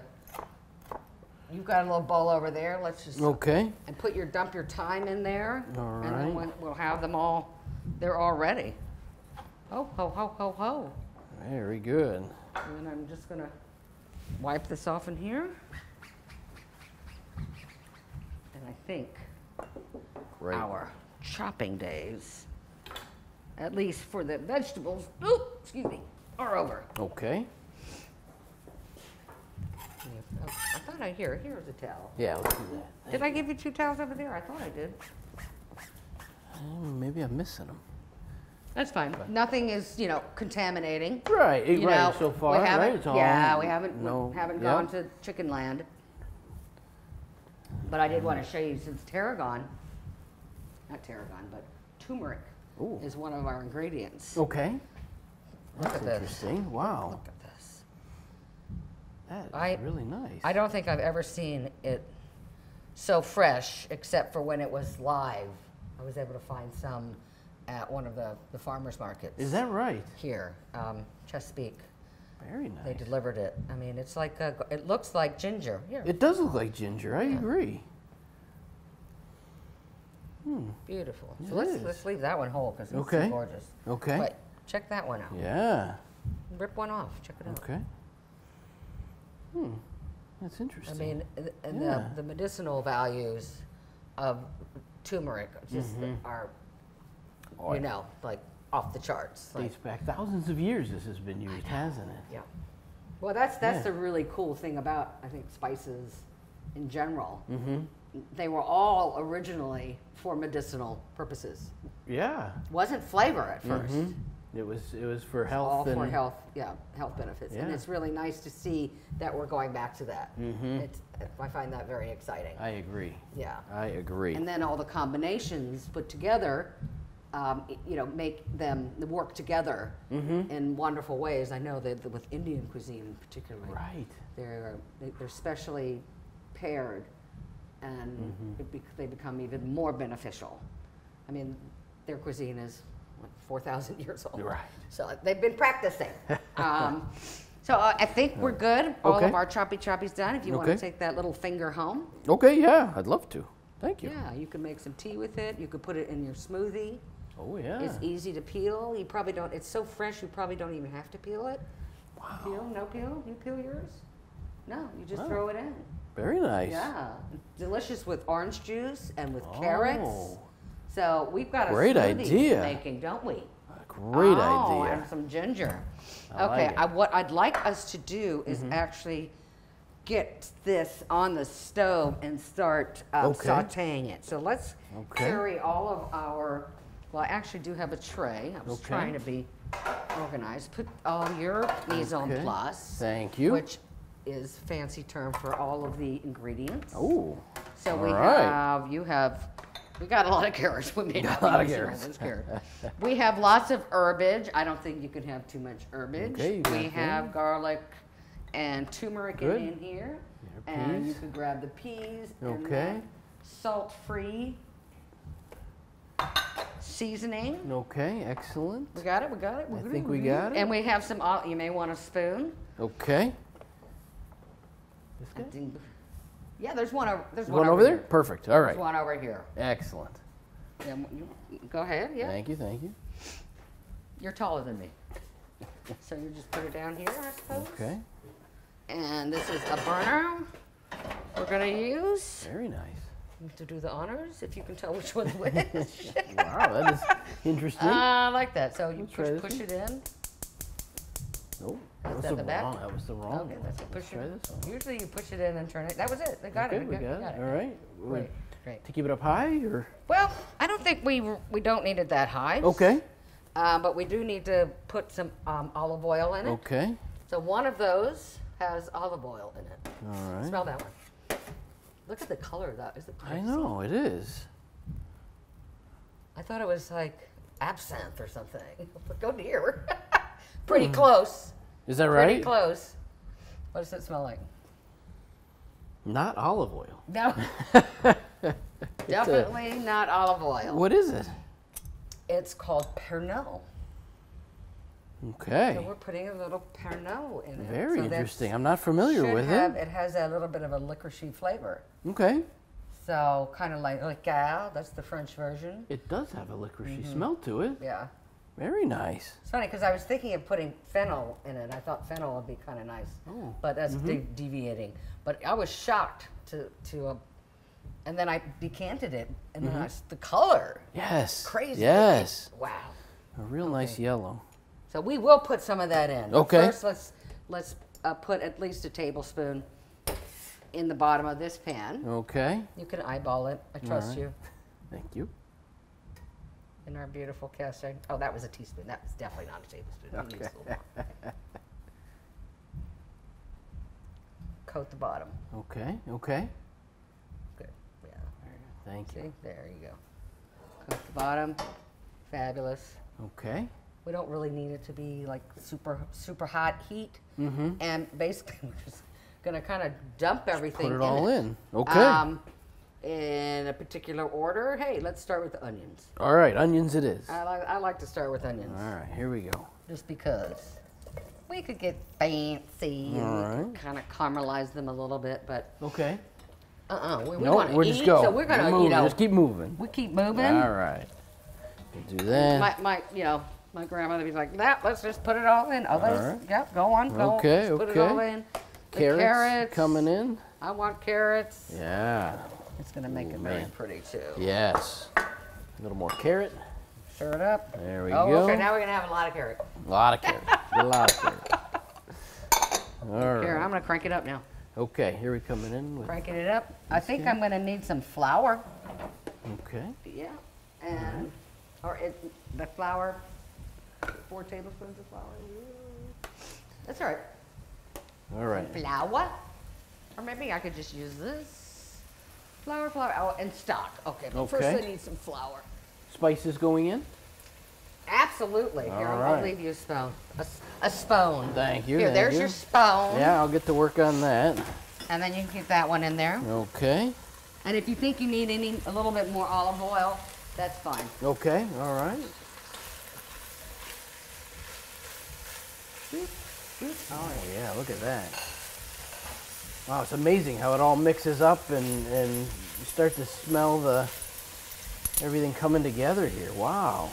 You've got a little bowl over there. Let's just Okay. and put your dump your thyme in there. All And then when, we'll have them all. They're all ready. Oh ho ho ho ho. Very good. And then I'm just gonna wipe this off in here. And I think Great. our chopping days, at least for the vegetables, ooh, excuse me, are over. Okay. I thought I hear, here's a towel. Yeah, let's do that. Did I give you two towels over there? I thought I did. Mm, Maybe I'm missing them. That's fine. But Nothing is, you know, contaminating. Right, You right. know, so we haven't- right? It's all yeah, we haven't no, we haven't yeah. gone to chicken land. But I did want to show you since tarragon, not tarragon, but turmeric Ooh. is one of our ingredients. Okay, Look that's at this. Wow, Look at this. that is I- really nice. I don't think I've ever seen it so fresh, except for when it was live. I was able to find some at one of the, the farmers markets. Is that right? here, um, Chesapeake? Very nice. They delivered it. I mean, it's like a, it looks like ginger. Here, It does look like ginger. I agree. Hmm. beautiful. It So let's is. let's leave that one whole because it's Okay. gorgeous. Okay. But check that one out. Yeah. Rip one off. Check it out. Okay. Hmm. That's interesting. I mean, th- and Yeah. the, the medicinal values of turmeric just Mhm. are, Oh, you know, like off the charts. Like, dates back thousands of years. This has been used, hasn't it? yeah. Well, that's that's Yeah. the really cool thing about I think spices in general. Mm-hmm. They were all originally for medicinal purposes. Yeah. wasn't flavor at 1st Mhm. It was. It was for health. all and, for health, yeah, health benefits, and it's really nice to see that we're going back to that. Mhm. It's, I find that very exciting. I agree. yeah, I agree. and then all the combinations put together, um, you know, make them work together Mhm. in wonderful ways. I know that with Indian cuisine, particularly, Right. they're they- they're specially paired, and Mm-hmm. it bec they become even more beneficial. I mean, their cuisine is what, four thousand years old. Right. So they've been practicing. um, so uh, I think we're good. All Okay. of our choppy choppy's done. If you want to take that little finger home, Okay. Yeah. I'd love to. Thank you. yeah, you can make some tea with it. You could put it in your smoothie. Oh yeah. It's easy to peel. You probably don't. It's so fresh. You probably don't even have to peel it. Wow. Peel? No peel? You peel yours? No, you just Oh. throw it in. Very nice. Yeah, delicious with orange juice and with carrots. So we've got a Great smoothie idea. making, don't we? A great oh, idea. and some ginger. I okay, like it. Mm-hmm. I, what I'd like us to do is actually get this on the stove and start uh, Okay. sautéing it. So let's Okay. carry all of our. Well, I actually do have a tray. I was Okay. trying to be organized. Put all your mise en Okay. place, Thank you. which is fancy term for all of the ingredients. Oh. So we All right. have, you have, we got a lot of carrots. We not a lot of all carrots. We have lots of herbage. I don't think you can have too much herbage. Okay, we have garlic and turmeric in, Good. in here. Your And you could grab the peas Okay. salt-free seasoning. Okay. Excellent. We got it, we got it. I think we got it. And we have some, uh, you may want a spoon. Okay. This guy? Yeah, there's one over, there's One one, over there? here. Perfect. All right. There's one over here. Excellent. Yeah, you- Go ahead, yeah. Thank you. Thank you. You're taller than me. So you just put it down here, I suppose. Okay. And this is a burner we're gonna use Very nice. to do the honors, if you can tell which one's which. Wow, that is interesting. Uh, I like that. So you push, push it in. Nope. That was that the the wrong. That was the wrong. Okay, one. that's it. Push try it. this one. Usually you push it in and turn it. That was it. They got okay, it. we got, got, got it. All right. Great, great. To keep it up high, or Well, I don't think we we don't need it that high. okay. Uh, but we do need to put some um, olive oil in it. Okay. So one of those has olive oil in it. All right. Smell that one. Look at the color of that. Is it I know it is. I thought it was like absinthe or something. Go dear. Pretty close. Is that right? Pretty Hmm. close. What does it smell like? Not olive oil. No. Definitely not olive oil. What is it? It's called Pernod. Okay. So we're putting a little Pernod in it. Very So interesting. I'm not familiar with have, it. it. has a little bit of a licoricey flavor. Okay. So kind of like Liqueur, that's the French version. It does have a licoricey Mm-hmm. smell to it. Yeah. Very nice. It's funny because I was thinking of putting fennel in it. I thought fennel would be kind of nice, Oh. but that's de- deviating. But I was shocked to to, uh, and then I decanted it, and then I s the color, Yes. crazy. Yes. Wow. A real nice yellow. So we will put some of that in. But Okay. First, let's let's uh, put at least a tablespoon in the bottom of this pan. Okay. You can eyeball it. I trust right. you. Thank you. In our beautiful cast iron. Oh, that was a teaspoon. That was definitely not a tablespoon. Need a little more. Coat the bottom. Okay. Okay. Good. Yeah. Thank you. There you go. Coat the bottom. Fabulous. Okay. We don't really need it to be like super super hot heat. Mm-hmm. And basically, we're just gonna kind of dump everything. Put it all it. in. Okay. Um, in a particular order. Hey, let's start with the onions. all right. Onions it is. I like I like to start with onions, All right. Here we go. just because we could get fancy and All we right. kind of caramelize them a little bit, but Okay. uh-uh, we, we No, want to we're eat, just go. so we're gonna Keep you moving. know Just keep moving. we keep moving. All right. We'll do that. My my you know my grandmother would be like that. Let's just put it all in. Oh, let's yep, go on, go. Okay, Let's Put it all okay. in. The carrots, carrots coming in. I want carrots. Yeah. It's gonna make Ooh, it very man. pretty too. Yes. A little more carrot. Stir it up. There we oh, go. okay. Now we're gonna have a lot of carrot. A lot of carrot. a lot of carrot. All Here, right. I'm gonna crank it up now. Okay, here we coming in with. Cranking it up. I think I'm gonna need some flour. Okay. Yeah, and or it, the flour, four tablespoons of flour. That's all right. All right. Flour, or maybe I could just use this. Flour, flour, oh, and stock. Okay, but first I need some flour. Spices going in. Absolutely. Here, All I'll, leave you a spoon. a spoon. Thank you. Here, thank there's you. your spoon. Yeah, I'll get to work on that. And then you can keep that one in there. Okay. And if you think you need any a little bit more olive oil, that's fine. Okay. All right. Oh yeah, look at that. Wow, it's amazing how it all mixes up and and you start to smell the everything coming together here. Wow.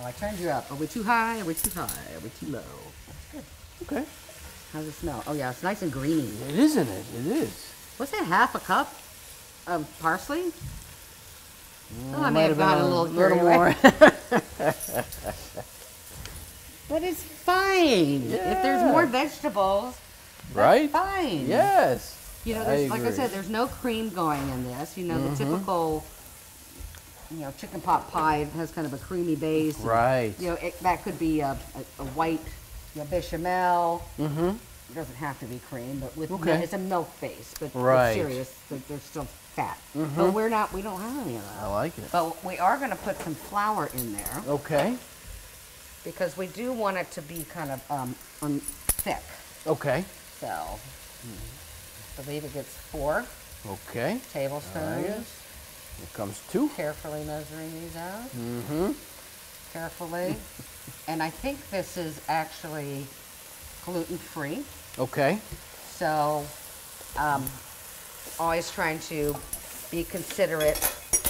Oh, I turned you up. Are we too high? Are we too high? Are we too low? Okay. How's it smell? Oh yeah, it's nice and greeny. It isn't it? It is. What's that? Half a cup of parsley? Mm, oh, I may have gone a little, away. more. But it's fine. If there's more vegetables, right? fine. Yes. You know, I there's, like I said, there's no cream going in this. You know, Mm-hmm. the typical, you know, chicken pot pie has kind of a creamy base. and, Right. You know, it, that could be a, a, a white you know, bechamel. Mm-hmm. It doesn't have to be cream, but with Okay. it's a milk base. But Right. it's serious, that there's still fat. Mm -hmm. But we're not. We don't have any of that. I like it. But we are going to put some flour in there Okay. because we do want it to be kind of um, um thick. Okay. So, I believe it gets four Okay. tablespoons. Here comes two. Carefully measuring these out. Mm-hmm. Carefully. and I think this is actually gluten free. Okay. So, um, always trying to be considerate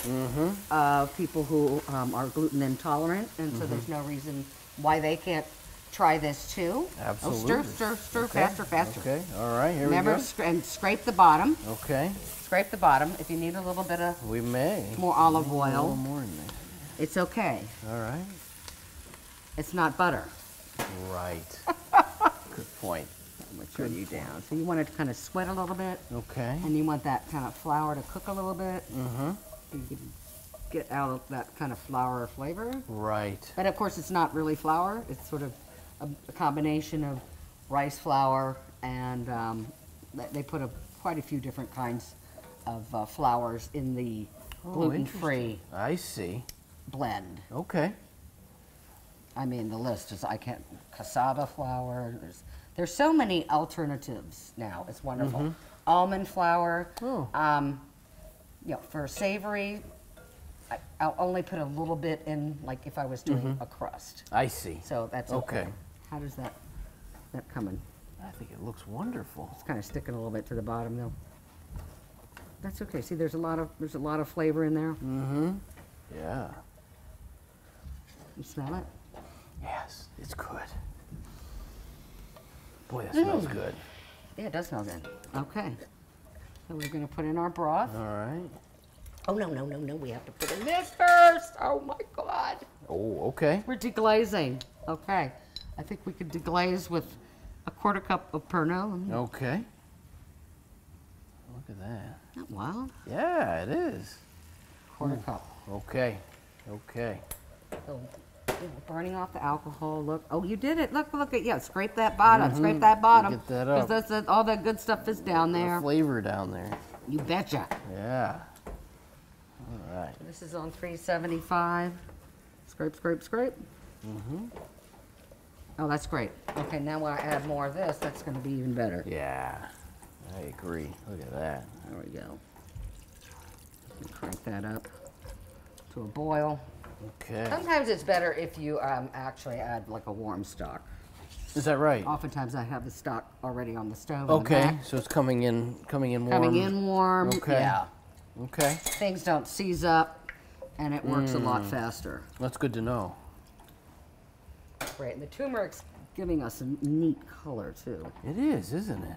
Mm-hmm. of people who um, are gluten intolerant, and so there's no reason why they can't try this too. Absolutely. Oh, stir, stir, stir, Okay. faster, faster. Okay. All right. Here Remember, we sc- and scrape the bottom. Okay. Scrape the bottom. If you need a little bit of We may. more olive A little oil, more in there. it's okay. All right. It's not butter. Right. Good point. I'm gonna turn you down. So you want it to kind of sweat a little bit, Okay. and you want that kind of flour to cook a little bit. Mm-hmm. You can get out of that kind of flour flavor. Right. But of course, it's not really flour. It's sort of a, a combination of rice flour and um, they put a, quite a few different kinds of uh, flours in the Oh, gluten-free I see. blend. Okay. I mean, the list is I can't cassava flour. There's there's so many alternatives now. It's wonderful. Almond flour. Oh. Um, you know, for savory, I, I'll only put a little bit in, like if I was doing a crust. I see. So that's okay. Okay. How does that that coming? I think it looks wonderful. It's kind of sticking a little bit to the bottom though. That's okay. See, there's a lot of there's a lot of flavor in there. Mm-hmm. Yeah. You smell it? Yes. It's good. Boy, that smells Mm. good. Yeah, it does smell good. Okay. So we're gonna put in our broth. All right. Oh no no no no! We have to put in this first. Oh my God! Oh, okay. We're deglazing. Okay. I think we could deglaze with a quarter cup of Pernod. Okay. Look at that. Not wild. Yeah, it is. Quarter cup. Okay. Okay. So, burning off the alcohol. Look. Oh, you did it. Look, look at yeah. Scrape that bottom. Scrape mm-hmm. that bottom. Get that 'Cause up. that's- that- all that good stuff is down The there. flavor down there. You betcha. Yeah. All right. This is on 375. Scrape, scrape, scrape. Mm-hmm. Oh, that's great. Okay, now when I add more of this, that's going to be even better. Yeah. I agree. Look at that. There we go. Crank that up to a boil. Okay. Sometimes it's better if you um, actually add like a warm stock. Is that right? Oftentimes I have the stock already on the stove. in the Okay. So it's coming in, coming in warm. Coming in warm. Okay. Yeah. Okay. Things don't seize up and it works a Mm. lot faster. That's good to know. Great. And the turmeric's giving us a neat color too. It is, isn't it?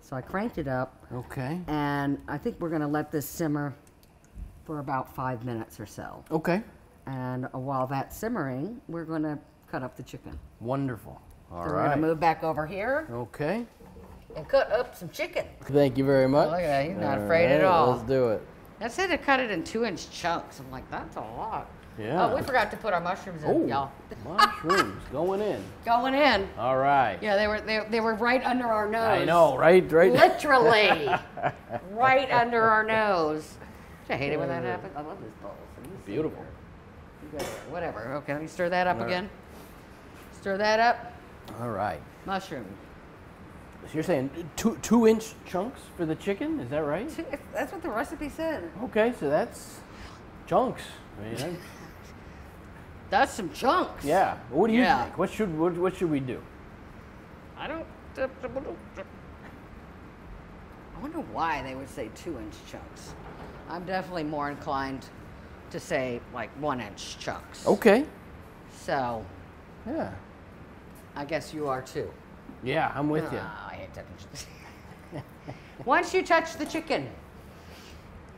So I cranked it up Okay. and I think we're going to let this simmer for about five minutes or so. Okay. And uh, while that's simmering, we're going to cut up the chicken. Wonderful. All so we're going to move back over here Okay. and cut up some chicken. Thank you very much. Look at that, he's not All afraid at all. Let's do it. I said to cut it in two inch chunks. I'm like, that's a lot. Yeah. Oh, we forgot to put our mushrooms in, Oh, y'all. mushrooms going in. Going in. All right. Yeah, they were they, they were right under our nose. I know, right? Right. Literally, right under our nose. I hate it when that happens. I love this bowl. Beautiful. here. You guys- Whatever. Okay, let me stir that up right. again. Stir that up. All right. Mushroom. So you're saying two two inch chunks for the chicken? Is that right? That's what the recipe said. Okay, so that's chunks. I mean, That's some chunks. yeah. What do you Yeah. think? What should what, what should we do? I don't. I wonder why they would say two inch chunks. I'm definitely more inclined to say like one inch chunks. Okay. So Yeah. I guess you are too. Yeah, I'm with you. Ah, I hate touching Once you touch the chicken,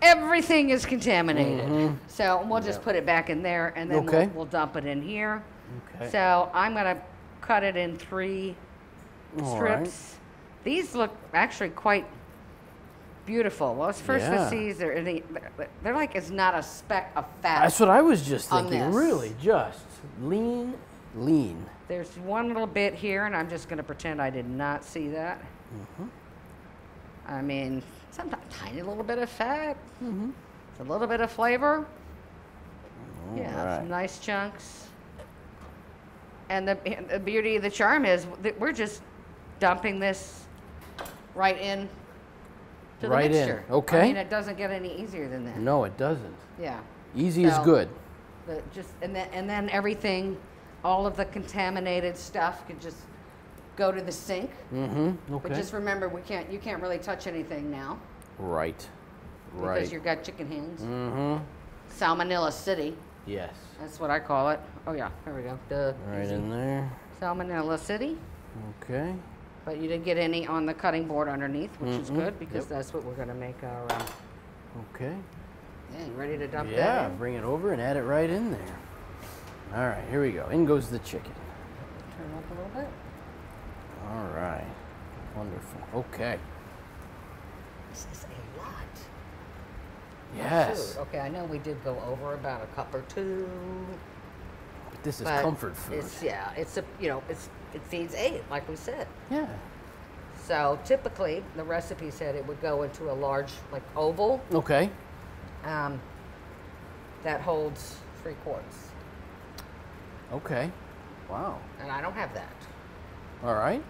everything is contaminated. So we'll just put it back in there and then. Okay. we'll, we'll dump it in here. Okay. So I'm going to cut it in three All right. strips. These look actually quite beautiful. Well, it's first Yeah. to see they're, they're, they're like it's not a speck of fat. That's what I was just on thinking. this. Really, just lean, lean. There's one little bit here, and I'm just going to pretend I did not see that. Mm-hmm. I mean, some tiny little bit of fat, Mm-hmm. a little bit of flavor. yeah, Alright. some nice chunks. And the, and the beauty of the charm is that we're just dumping this right in to Right in, the mixture. okay. I mean, it doesn't get any easier than that. No, it doesn't. Yeah. Easy is good. The, just and then and then everything, all of the contaminated stuff could just go to the sink. Mm-hmm. Okay. But just remember, we can't. You can't really touch anything now right. because Right. you've got chicken hands. Mm-hmm. Salmonella City. Yes. That's what I call it. Oh yeah, there we go. Duh. Right Easy. in there. Salmonella City. Okay. But you didn't get any on the cutting board underneath, which is Mm-mm. good because Yep. that's what we're going to make our. Um, Okay. yeah, you ready to dump Yeah, that in? bring it over and add it right in there. All right, here we go. In goes the chicken. Turn up a little bit. All right. Wonderful. Okay. This is a lot. Yes. food. Okay, I know we did go over about a cup or two. But this is but comfort food. It's yeah, it's a you know, it's it feeds eight, like we said. Yeah. So typically, the recipe said it would go into a large like oval Okay. um, that holds three quarts, Okay. Wow. and I don't have that. All right.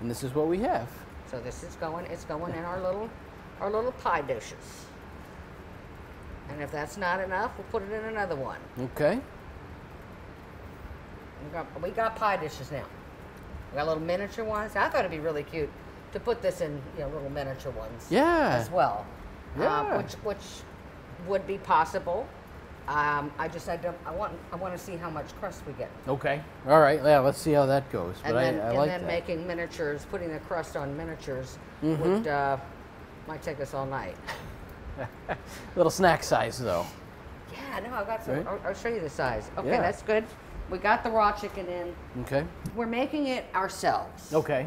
And this is what we have. So this is going, it's going in our little, our little pie dishes. And if that's not enough, we'll put it in another one. Okay. We got, we got pie dishes now. We got little miniature ones. I thought it'd be really cute to put this in, you know, little miniature ones. Yeah. As well. Yeah. Uh, which which would be possible. Um, I just I don't I want I want to see how much crust we get. Okay. All right. Yeah. Let's see how that goes. But And then I, I and like then that. making miniatures, putting the crust on miniatures Mhm. would uh, might take us all night. Little snack size though. Yeah, no, I've got some. Right. I'll, I'll show you the size. Okay, Yeah. that's good. We got the raw chicken in. Okay. We're making it ourselves. Okay.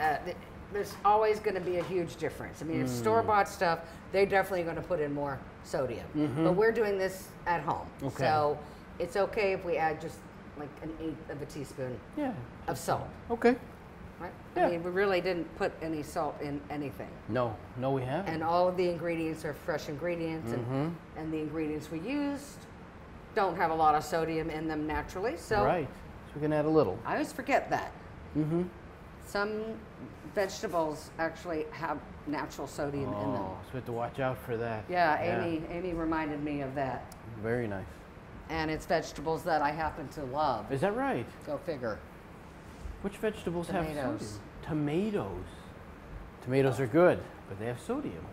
Uh, th- there's always going to be a huge difference. I mean, Hmm. store bought stuff, they're definitely going to put in more sodium. But we're doing this at home. Mm-hmm. Okay. So it's okay if we add just like an eighth of a teaspoon Yeah. of salt, Okay. right? Yeah. I mean, we really didn't put any salt in anything. No, no, we haven't. And all of the ingredients are fresh ingredients, and, Mhm. and the ingredients we used don't have a lot of sodium in them naturally. So right. So we can add a little. I always forget that. Mm-hmm. Some vegetables actually have natural sodium in them. Oh, so we have to watch out for that. Yeah, Amy. Amy reminded me of that, Very nice. and it's vegetables that I happen to love. Is that right? Go figure. Which vegetables have sodium? Tomatoes. Tomatoes are good, but they have sodium.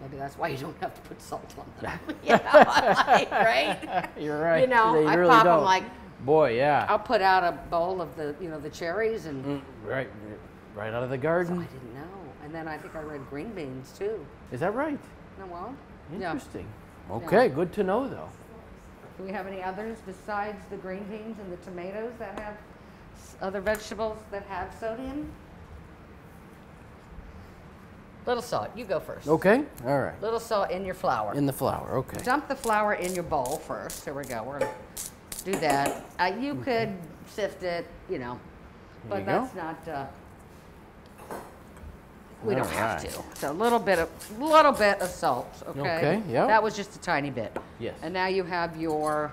Maybe that's why you don't have to put salt on them. you know, like, right? You're right. You know, they I really pop don't. like- Boy, yeah. I'll put out a bowl of the, you know, the cherries, and Mm, right, right out of the garden. I didn't know. And then I think I read green beans too. Is that right? No, well, yeah. Interesting. Okay, good to know though. Do we have any others besides the green beans and the tomatoes that have other vegetables that have sodium? Little salt. You go first. Okay, all right. Little salt in your flour. In the flour. Okay. Dump the flour in your bowl first. Here we go. We're gonna do that. Uh, you could sift it, you know, but you go. that's not. Uh, we don't have to. So a little bit of little bit of salt. Okay. Okay, yep. That was just a tiny bit. Yes. And now you have your.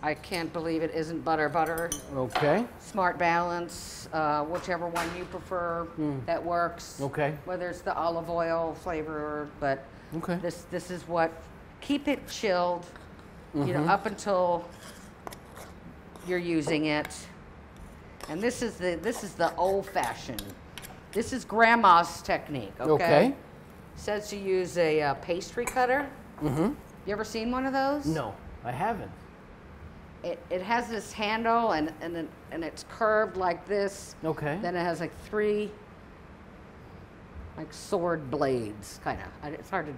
I can't believe it isn't butter butter. Okay. Smart Balance, uh, whichever one you prefer, that works. Hmm. Okay. Whether it's the olive oil flavor, but Okay. this this is what keep it chilled, Mm-hmm. You know, up until you're using it. And this is the this is the old fashioned. This is grandma's technique. Okay. Okay. Says to use a uh, pastry cutter. Mm-hmm. You ever seen one of those? No, I haven't. It, it has this handle and and and it's curved like this. Okay. Then it has like three like sword blades, kind of. It's hard to.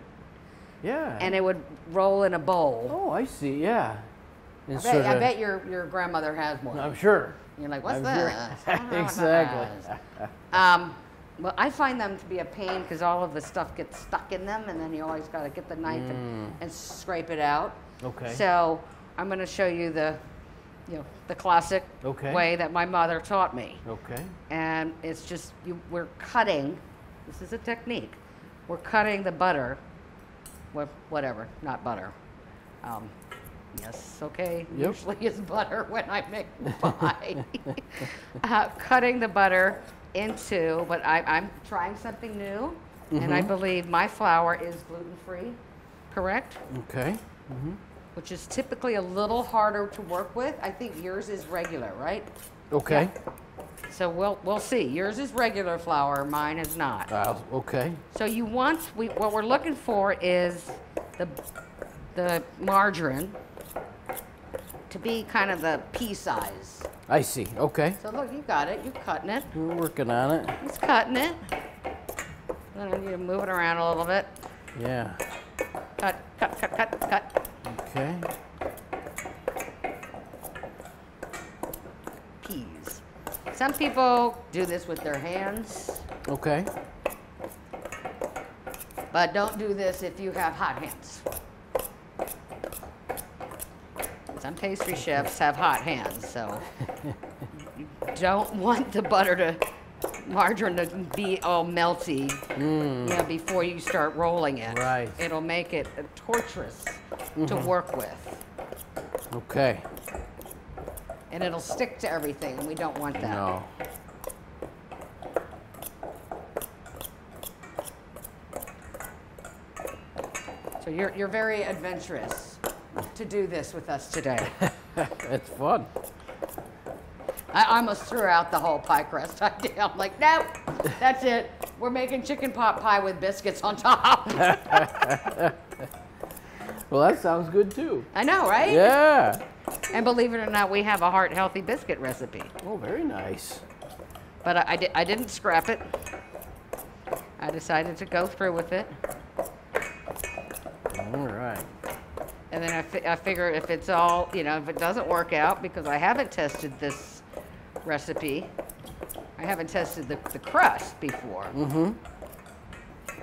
Yeah. And it would roll in a bowl. oh, I see. Yeah. I bet, I bet your your grandmother has one. I'm sure. You're like, what's I'm that? Sure. exactly. that. Um, well, I find them to be a pain because all of the stuff gets stuck in them, and then you always got to get the knife and, and scrape it out. Mm. Okay. So I'm going to show you the, you know, the classic Okay. way that my mother taught me, Okay. and it's just you, we're cutting. This is a technique. We're cutting the butter, whatever, not butter. Um, yes, okay. Yep. Usually it's butter when I make pie. uh, cutting the butter into, but I, I'm trying something new, and Mm-hmm. I believe my flour is gluten free, correct? Okay. Mhm. Which is typically a little harder to work with. I think yours is regular, right? Okay. So we'll we'll see. Yours is regular flour, mine is not. Uh, okay. So you want we what we're looking for is the the margarine to be kind of the pea size. I see. Okay. So look, you got it. You're cutting it. We're working on it. He's cutting it. Then I need to move it around a little bit. Yeah. Cut, cut, cut, cut, cut. Okay. Peas. Some people do this with their hands, Okay. but don't do this if you have hot hands. Some pastry chefs have hot hands, so you don't want the butter to margarine to be all melty mm. you know, before you start rolling it. Right. It'll make it torturous to mm-hmm. work with. Okay. And it'll stick to everything, and we don't want that. No. So you're, you're very adventurous to do this with us today. it's fun. I almost threw out the whole pie crust idea. I'm like, nope, that's it. We're making chicken pot pie with biscuits on top. Well, that sounds good too. I know, right? Yeah. And believe it or not, we have a heart healthy biscuit recipe. Oh, very nice. But I, I, di- I didn't scrap it. I decided to go through with it. Fi- I figure if it's all, you know, if it doesn't work out, because I haven't tested this recipe, I haven't tested the, the crust before. Mm-hmm.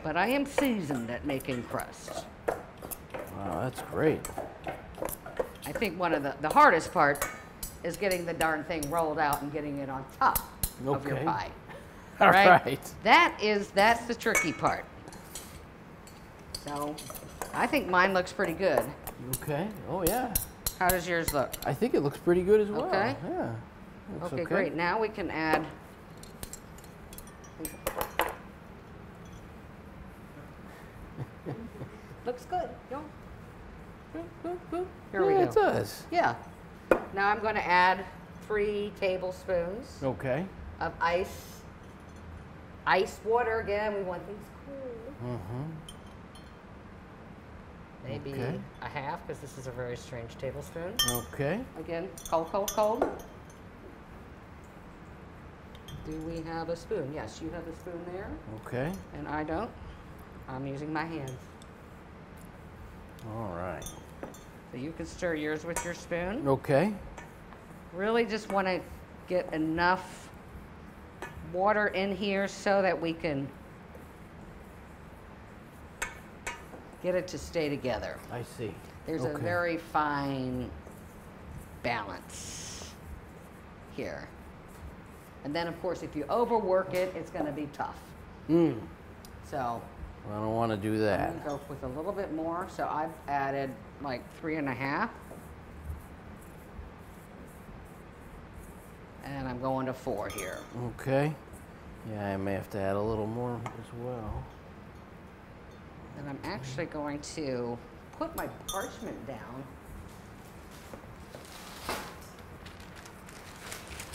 But I am seasoned at making crust. Wow, that's great. I think one of the, the hardest part is getting the darn thing rolled out and getting it on top of your Okay. pie. All right? right. That is that's the tricky part. So I think mine looks pretty good. Okay. Oh yeah. How does yours look? I think it looks pretty good as well. Okay. Yeah. Looks Okay, great. Now we can add. Looks good. No? Here we yeah, go. it does. Yeah. Now I'm going to add three tablespoons Okay. of ice. Ice water again. We want things cool. Mm-hmm. Maybe Okay. a half because this is a very strange tablespoon. Okay. Again, cold, cold, cold. Do we have a spoon? Yes, you have a spoon there, Okay. and I don't. I'm using my hands. All right. So you can stir yours with your spoon. Okay. Really just want to get enough water in here so that we can get it to stay together. I see. There's a very fine balance here. And then, of course, if you overwork it, it's going to be tough. Mm. So I don't want to do that. I'm that. going to go with a little bit more. So I've added like three and a half. And I'm going to four here. Okay. Yeah, I may have to add a little more as well. And I'm actually going to put my parchment down.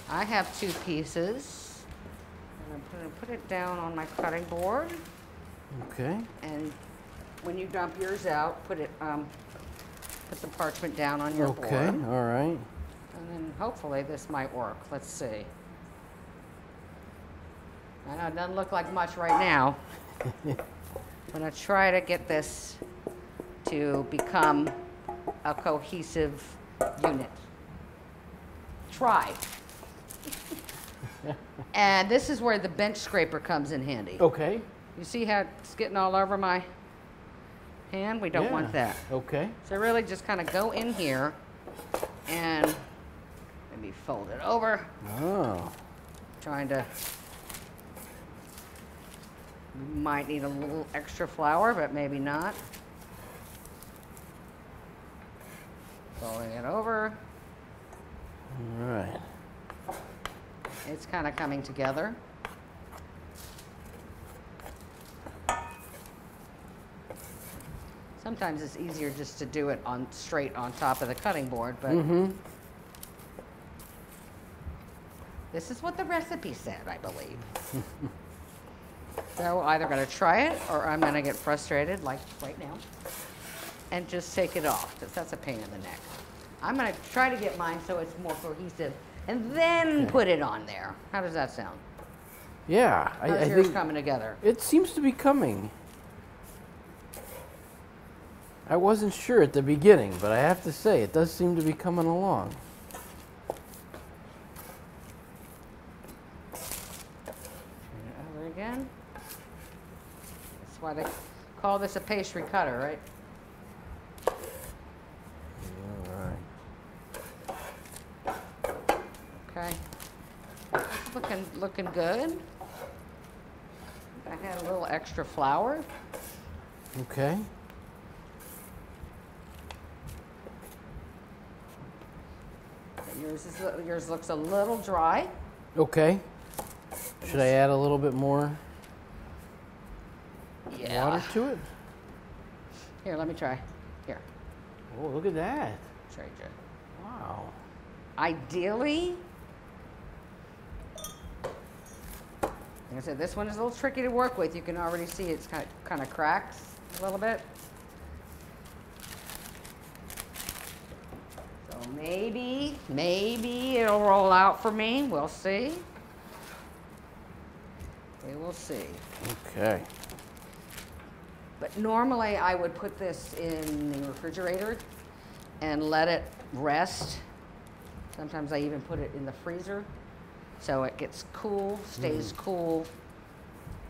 I have two pieces. And I'm going to put it down on my cutting board. Okay. And when you dump yours out, put it, um, put the parchment down on your Okay. board. Okay, all right. And then hopefully this might work. Let's see. I know it doesn't look like much right now. I'm going to try to get this to become a cohesive unit. Try. and this is where the bench scraper comes in handy. Okay. You see how it's getting all over my hand? We don't want that. Okay. So really just kind of go in here and maybe fold it over, Oh. trying to, might need a little extra flour, but maybe not. Folding it over, All right. it's kind of coming together. Sometimes it's easier just to do it on, straight on top of the cutting board, but Mm-hmm. This is what the recipe said, I believe. so either going to try it or I'm going to get frustrated, like right now, and just take it off because that's a pain in the neck. I'm going to try to get mine so it's more cohesive and then put it on there. How does that sound? Yeah, I, How's I yours think coming together? it seems to be coming. I wasn't sure at the beginning, but I have to say it does seem to be coming along. Turn it over again. That's why they call this a pastry cutter, right? All right. Okay. Looking, looking good. I had a little extra flour. Okay. Yours is, yours looks a little dry. Okay. Should I add a little bit more water to it? Here, let me try. Here, Oh, look at that. trade you. Wow. Ideally, like I said, this one is a little tricky to work with. You can already see it's kind of, kind of cracks a little bit. So maybe, maybe it'll roll out for me. We'll see. We will see. Okay. But normally I would put this in the refrigerator and let it rest. Sometimes I even put it in the freezer so it gets cool, stays mm. cool.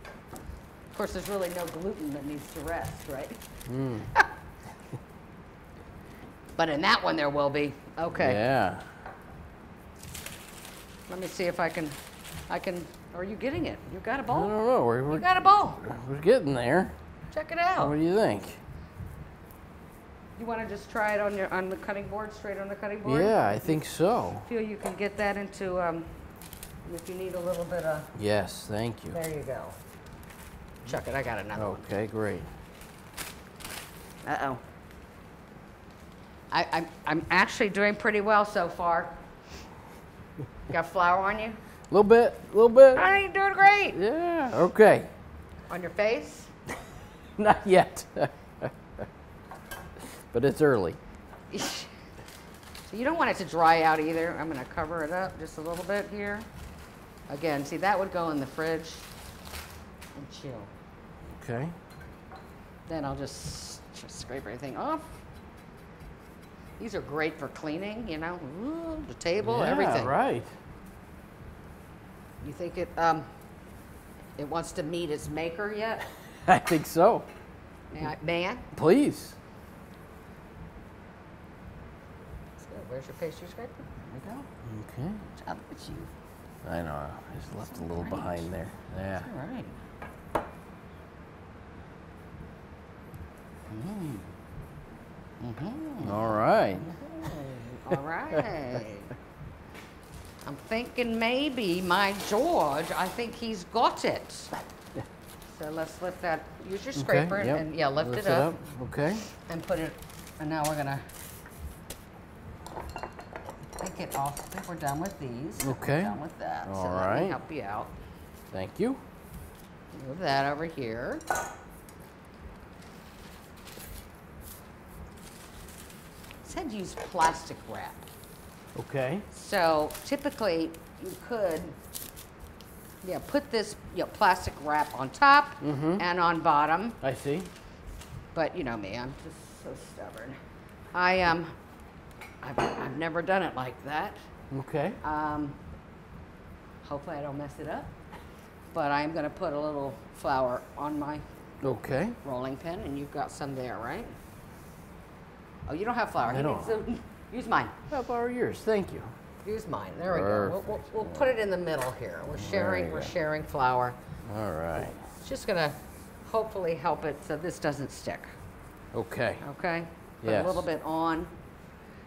Of course, there's really no gluten that needs to rest, right? Mm. but in that one, there will be. Okay. Yeah. Let me see if I can. I can. Are you getting it? You got a I bowl? don't know. We're, You we're, got a bowl. we're getting there. Check it out. What do you think? You want to just try it on your on the cutting board, straight on the cutting board? Yeah, I think so. Feel you can get that into. Um, if you need a little bit of. Yes, thank you. There you go. Chuck it. I got another one. Okay, great. Uh oh. I, I'm I'm actually doing pretty well so far. Got flour on you? A little bit, a little bit. I you're doing great. Yeah, okay. On your face? Not yet. but it's early. so you don't want it to dry out either. I'm going to cover it up just a little bit here. Again, see that would go in the fridge and chill. Okay. Then I'll just, just scrape everything off. These are great for cleaning, you know, Ooh, the table, yeah, everything. right. You think it um, it wants to meet its maker yet? I think so. May I- Man, Please. where's your pastry scraper? There we go. Okay. Good job with you. I know. I just left a little Great. behind there. Yeah. All right. Mm-hmm. Mm-hmm. All right. Mm-hmm. All right. I'm thinking maybe my George, I think he's got it. So let's lift that, use your scraper okay. and, yep. and, yeah, lift, it up, Okay. and put it, and now we're gonna take it off. I think we're done with these. Okay. We're done with that. so All let me help you out. Thank you. Move that over here. Said use plastic wrap. Okay. So typically you could, yeah, put this you know, plastic wrap on top Mm-hmm. and on bottom. I see. But you know me, I'm just so stubborn. I um, I've, I've never done it like that. Okay. Um, hopefully I don't mess it up. But I'm gonna put a little flour on my Okay. rolling pin, and you've got some there, right? Oh, you don't have flour. I don't. Use mine. How borrow yours? Thank you. Use mine. There we go. We'll, we'll, we'll put it in the middle here. We're sharing. We're go. sharing flour. All right. It's just gonna hopefully help it so this doesn't stick. Okay. Okay. Put Yes. a little bit on.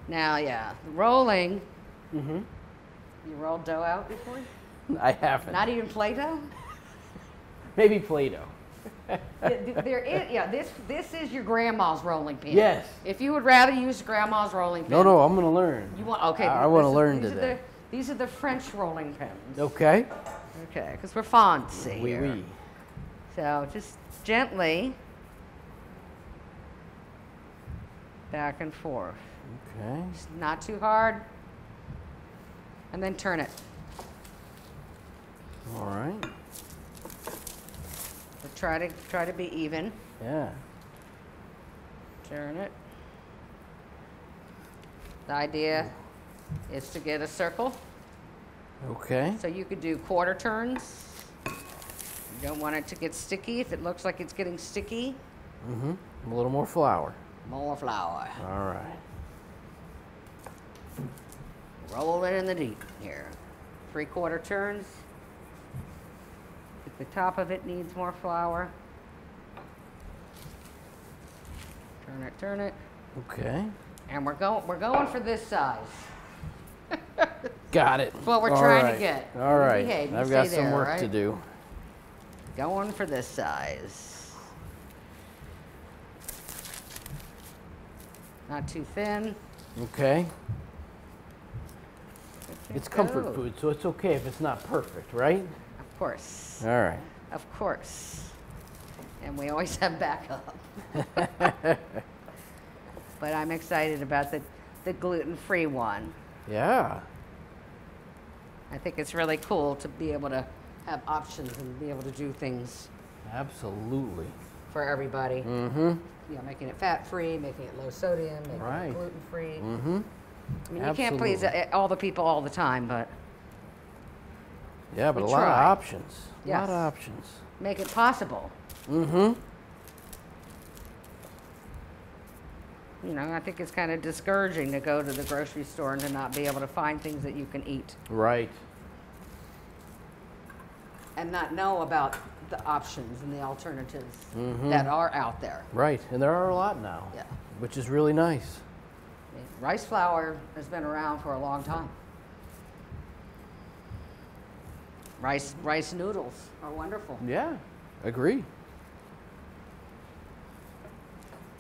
Now, yeah, rolling. Mm-hmm. You rolled dough out before? I haven't. Not even Play-Doh. Maybe Play-Doh. Th- there is, yeah. This this is your grandma's rolling pin. Yes. If you would rather use grandma's rolling pin. No, no, I'm gonna learn. You want okay? I, I want to learn these today. Are the, these are the French rolling pins. Okay. Okay, because we're fancy Oui, here. oui. So just gently back and forth. Okay. Just not too hard. And then turn it. All right. Try to try to be even. Yeah. Turn it. The idea is to get a circle. Okay. So you could do quarter turns. You don't want it to get sticky. If it looks like it's getting sticky, Mm-hmm. A little more flour. more flour. All right. Roll it in the deep here. Three quarter turns. The top of it needs more flour, turn it, turn it. Okay. And we're going we're going for this size. Got it. what we're All trying to get. All right. behave. I've got some there, work right? to do. Going for this size. Not too thin. Okay. It's comfort food, so it's okay if it's not perfect, right? Of course. All right. Of course. And we always have backup. but I'm excited about the, the gluten free one. Yeah. I think it's really cool to be able to have options and be able to do things Absolutely. for everybody. Mm-hmm. You know, making it fat free, making it low sodium, making Right. it gluten free. Mm-hmm. I mean, you can't please all the people all the time, but Yeah, but We a lot of options. A lot of options. Make it possible. Mm-hmm. You know, I think it's kind of discouraging to go to the grocery store and to not be able to find things that you can eat Right. and not know about the options and the alternatives that are out there. Right. And there are a lot now. Yeah. Which is really nice. Rice flour has been around for a long time. Rice rice noodles are wonderful. Yeah. Agree.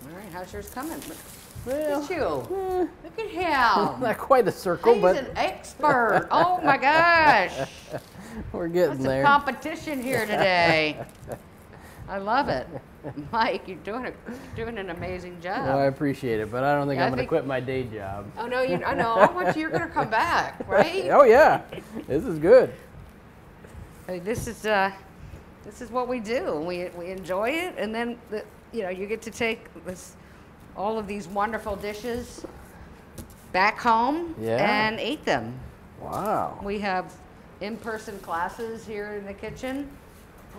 All right, how's yours coming? Look Well, at you. eh, Look at him. not quite a circle, He's but an expert. Oh my gosh. we're getting That's there. a competition here today. I love it. Mike, you're doing a you're doing an amazing job. Well, I appreciate it, but I don't think Yeah, I'm going to quit my day job. Oh no, you I know. I want you you're gonna come back, right? Oh yeah, this is good. Hey, this is uh, this is what we do. We we enjoy it, and then the, you know you get to take this all of these wonderful dishes back home Yeah. and eat them. Wow. We have in-person classes here in the kitchen.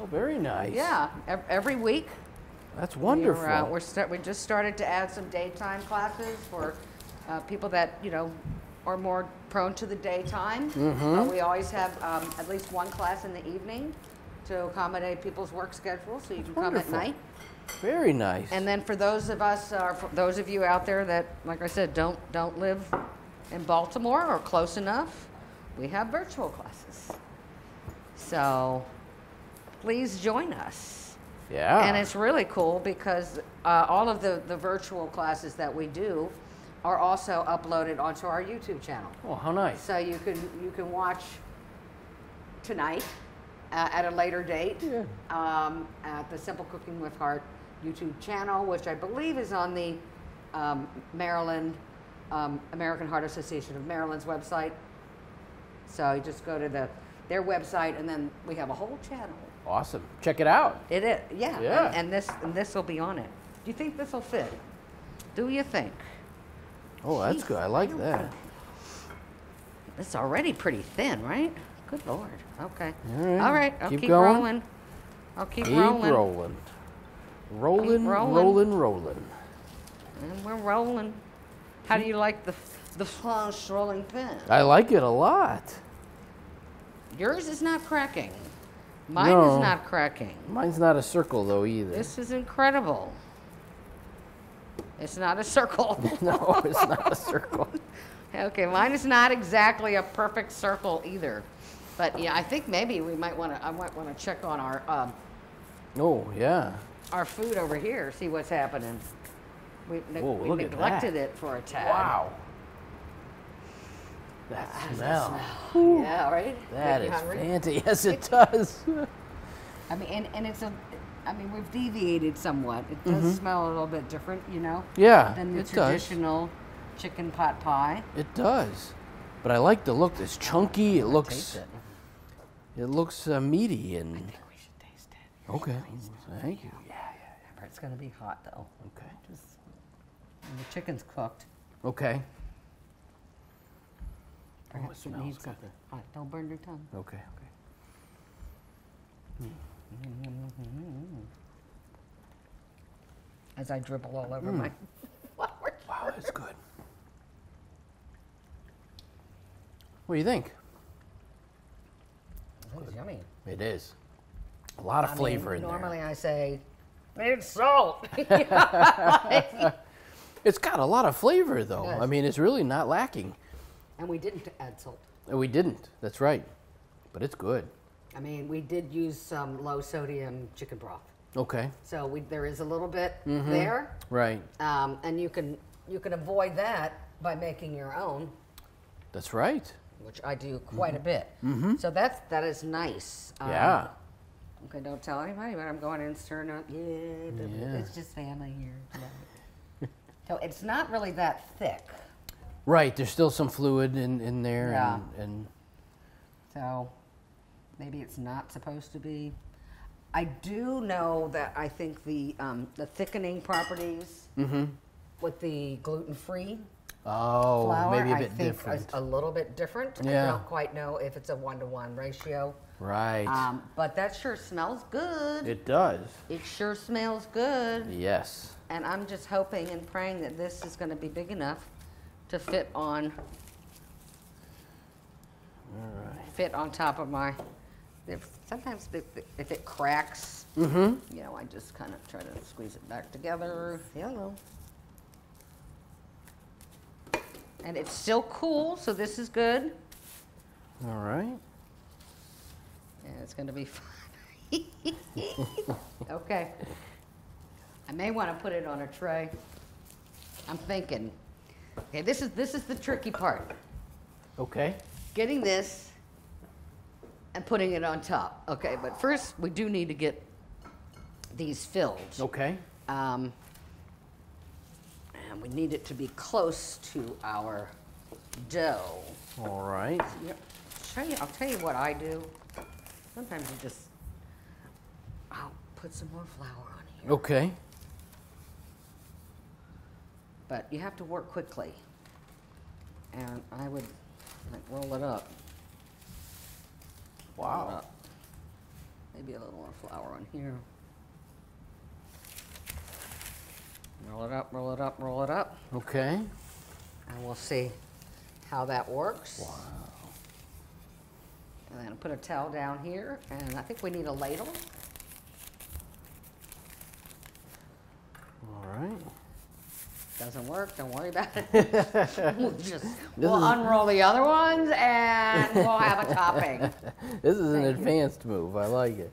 Oh, very nice. Yeah, every week. That's We're, wonderful. uh, we're start, we just started to add some daytime classes for uh, people that you know are more prone to the daytime. Mm-hmm. Uh, we always have um, at least one class in the evening to accommodate people's work schedules, so you can come at night. very nice. And then for those of us, uh, for those of you out there that, like I said, don't don't live in Baltimore or close enough, we have virtual classes. So please join us. yeah. And it's really cool because uh, all of the, the virtual classes that we do are also uploaded onto our YouTube channel. oh, how nice. So you can you can watch tonight uh, at a later date Yeah. um, at the Simple Cooking with Heart YouTube channel, which I believe is on the um, Maryland um, American Heart Association of Maryland's website. So you just go to the their website, and then we have a whole channel Awesome. Check it out. it is, yeah. Yeah. And, and this and this will be on it. Do you think this will fit? Do you think? Oh, that's Jeez, good. I like that. It's already pretty thin, right? Good lord. Okay. All right. All right. I'll Keep keep, going. rolling. I'll keep, Keep rolling. rolling. Rolling, rolling. rolling, rolling. And we're rolling. How do you like the the flash rolling pin? I like it a lot. Yours is not cracking. Mine No. is not cracking. Mine's not a circle though either. This is incredible. It's not a circle. no, it's not a circle. Okay, mine is not exactly a perfect circle either. But yeah, I think maybe we might want to. I might want to check on our um, Oh, yeah. our food over here, see what's happening. We, neg- Whoa, we neglected it for a tad. Wow. That smell. Yeah, right. That Make is fancy. Yes, it does. I mean, and, and it's a. I mean, we've deviated somewhat. It does smell a little bit different, you know, yeah, than the Mm-hmm. does. traditional chicken pot pie. It does. But I like the look. It's chunky. It looks. It. It looks uh, meaty and. We should taste it. Okay. Thank you. Yeah. yeah. It's gonna be hot though. Okay. Just the chicken's cooked. Okay. Perhaps it smells needs good. something hot. Don't burn your tongue. Okay. Okay. As I dribble all over Hmm. my flour. Wow, that's good. What do you think? That is yummy. It is. A lot of I flavor mean, in normally there. Normally I say, need salt. It's got a lot of flavor though. I mean, it's really not lacking. and we didn't add salt. And we didn't. That's right. But it's good. I mean, we did use some low sodium chicken broth. Okay. So we, there is a little bit Mm-hmm. there. Right. Um, and you can, you can avoid that by making your own, That's right. which I do quite a bit. Mm -hmm. So that's, that is nice. Um, Mm-hmm. yeah. Okay, don't tell anybody, but I'm going in stirring up. Yeah, Yeah. it's just family here. so it's not really that thick. Right. There's still some fluid in, in there. Yeah. And, and So maybe it's not supposed to be. I do know that I think the um, the thickening properties with the gluten free Mm-hmm. oh, flour, maybe a I bit think different. is a little bit different. I Yeah. don't quite know if it's a one to one ratio. Right. Um, but that sure smells good. it does. It sure smells good. Yes. And I'm just hoping and praying that this is going to be big enough to fit on All right. fit on top of my. If, sometimes if, if it cracks, Mm-hmm. you know, I just kind of try to squeeze it back together. Hello. And it's still cool, so this is good. All right. And it's going to be fun. okay. I may want to put it on a tray. I'm thinking. Okay, this is this is the tricky part. Okay. Getting this and putting it on top. Okay, but first we do need to get these filled. Okay. Um, and we need it to be close to our dough. All right. Yeah, Tell you, I'll tell you what I do. Sometimes you just, I'll put some more flour on here. Okay. But you have to work quickly. And I would like roll it up. Wow. up. Maybe a little more flour on here. Roll it up, roll it up, roll it up. Okay. And we'll see how that works. Wow. And then put a towel down here, and I think we need a ladle. All right. Doesn't work, don't worry about it. We'll just, we'll unroll the other ones and we'll have a topping. This is an you. advanced move. I like it.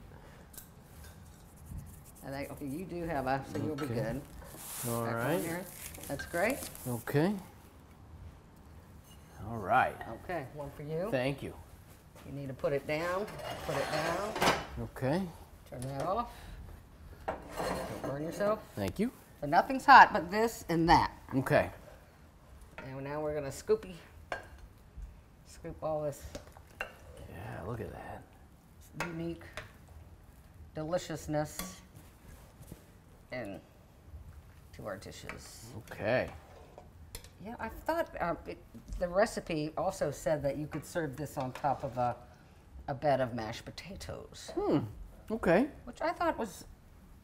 And I, okay, you do have a, so you'll be good. All Back right. here. That's great. Okay. All right. Okay, one for you. Thank you. You need to put it down, put it down, Okay. turn that off. Don't burn yourself. Thank you. So nothing's hot but this and that. Okay. And now we're gonna scoopy, scoop all this Yeah, look at that. unique deliciousness in to our dishes. Okay. Yeah, I thought uh, it, the recipe also said that you could serve this on top of a, a bed of mashed potatoes, Hmm. Okay. which I thought was.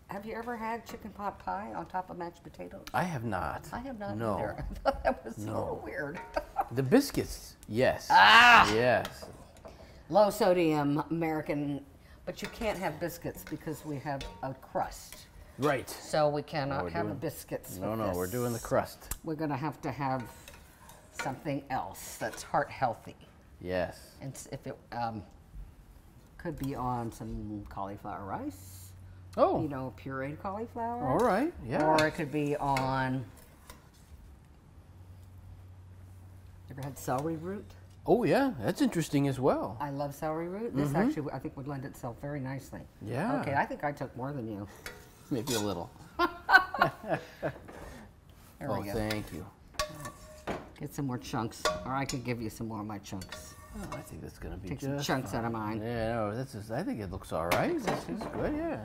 Have you ever had chicken pot pie on top of mashed potatoes? I have not. I have not no. either. I thought that was No. so weird. The biscuits, yes. Ah! Yes. Low sodium American, but you can't have biscuits because we have a crust. Right. So we cannot we're have doing- biscuits. No, no, we're doing the crust. We're gonna have to have something else that's heart healthy, Yes. and if it um, could be on some cauliflower rice, Oh. you know, pureed cauliflower. All right. Yeah. Or it could be on. Ever had celery root? Oh, yeah. That's interesting as well. I love celery root. This mm-hmm. actually, I think, would lend itself very nicely. Yeah. Okay, I think I took more than you. Maybe a little. There oh, we go. thank you. Get some more chunks, or I could give you some more of my chunks. Oh, I think that's gonna be Take just some chunks fine. out of mine. Yeah, no, that's just, I think it looks all right. This is good. Yeah.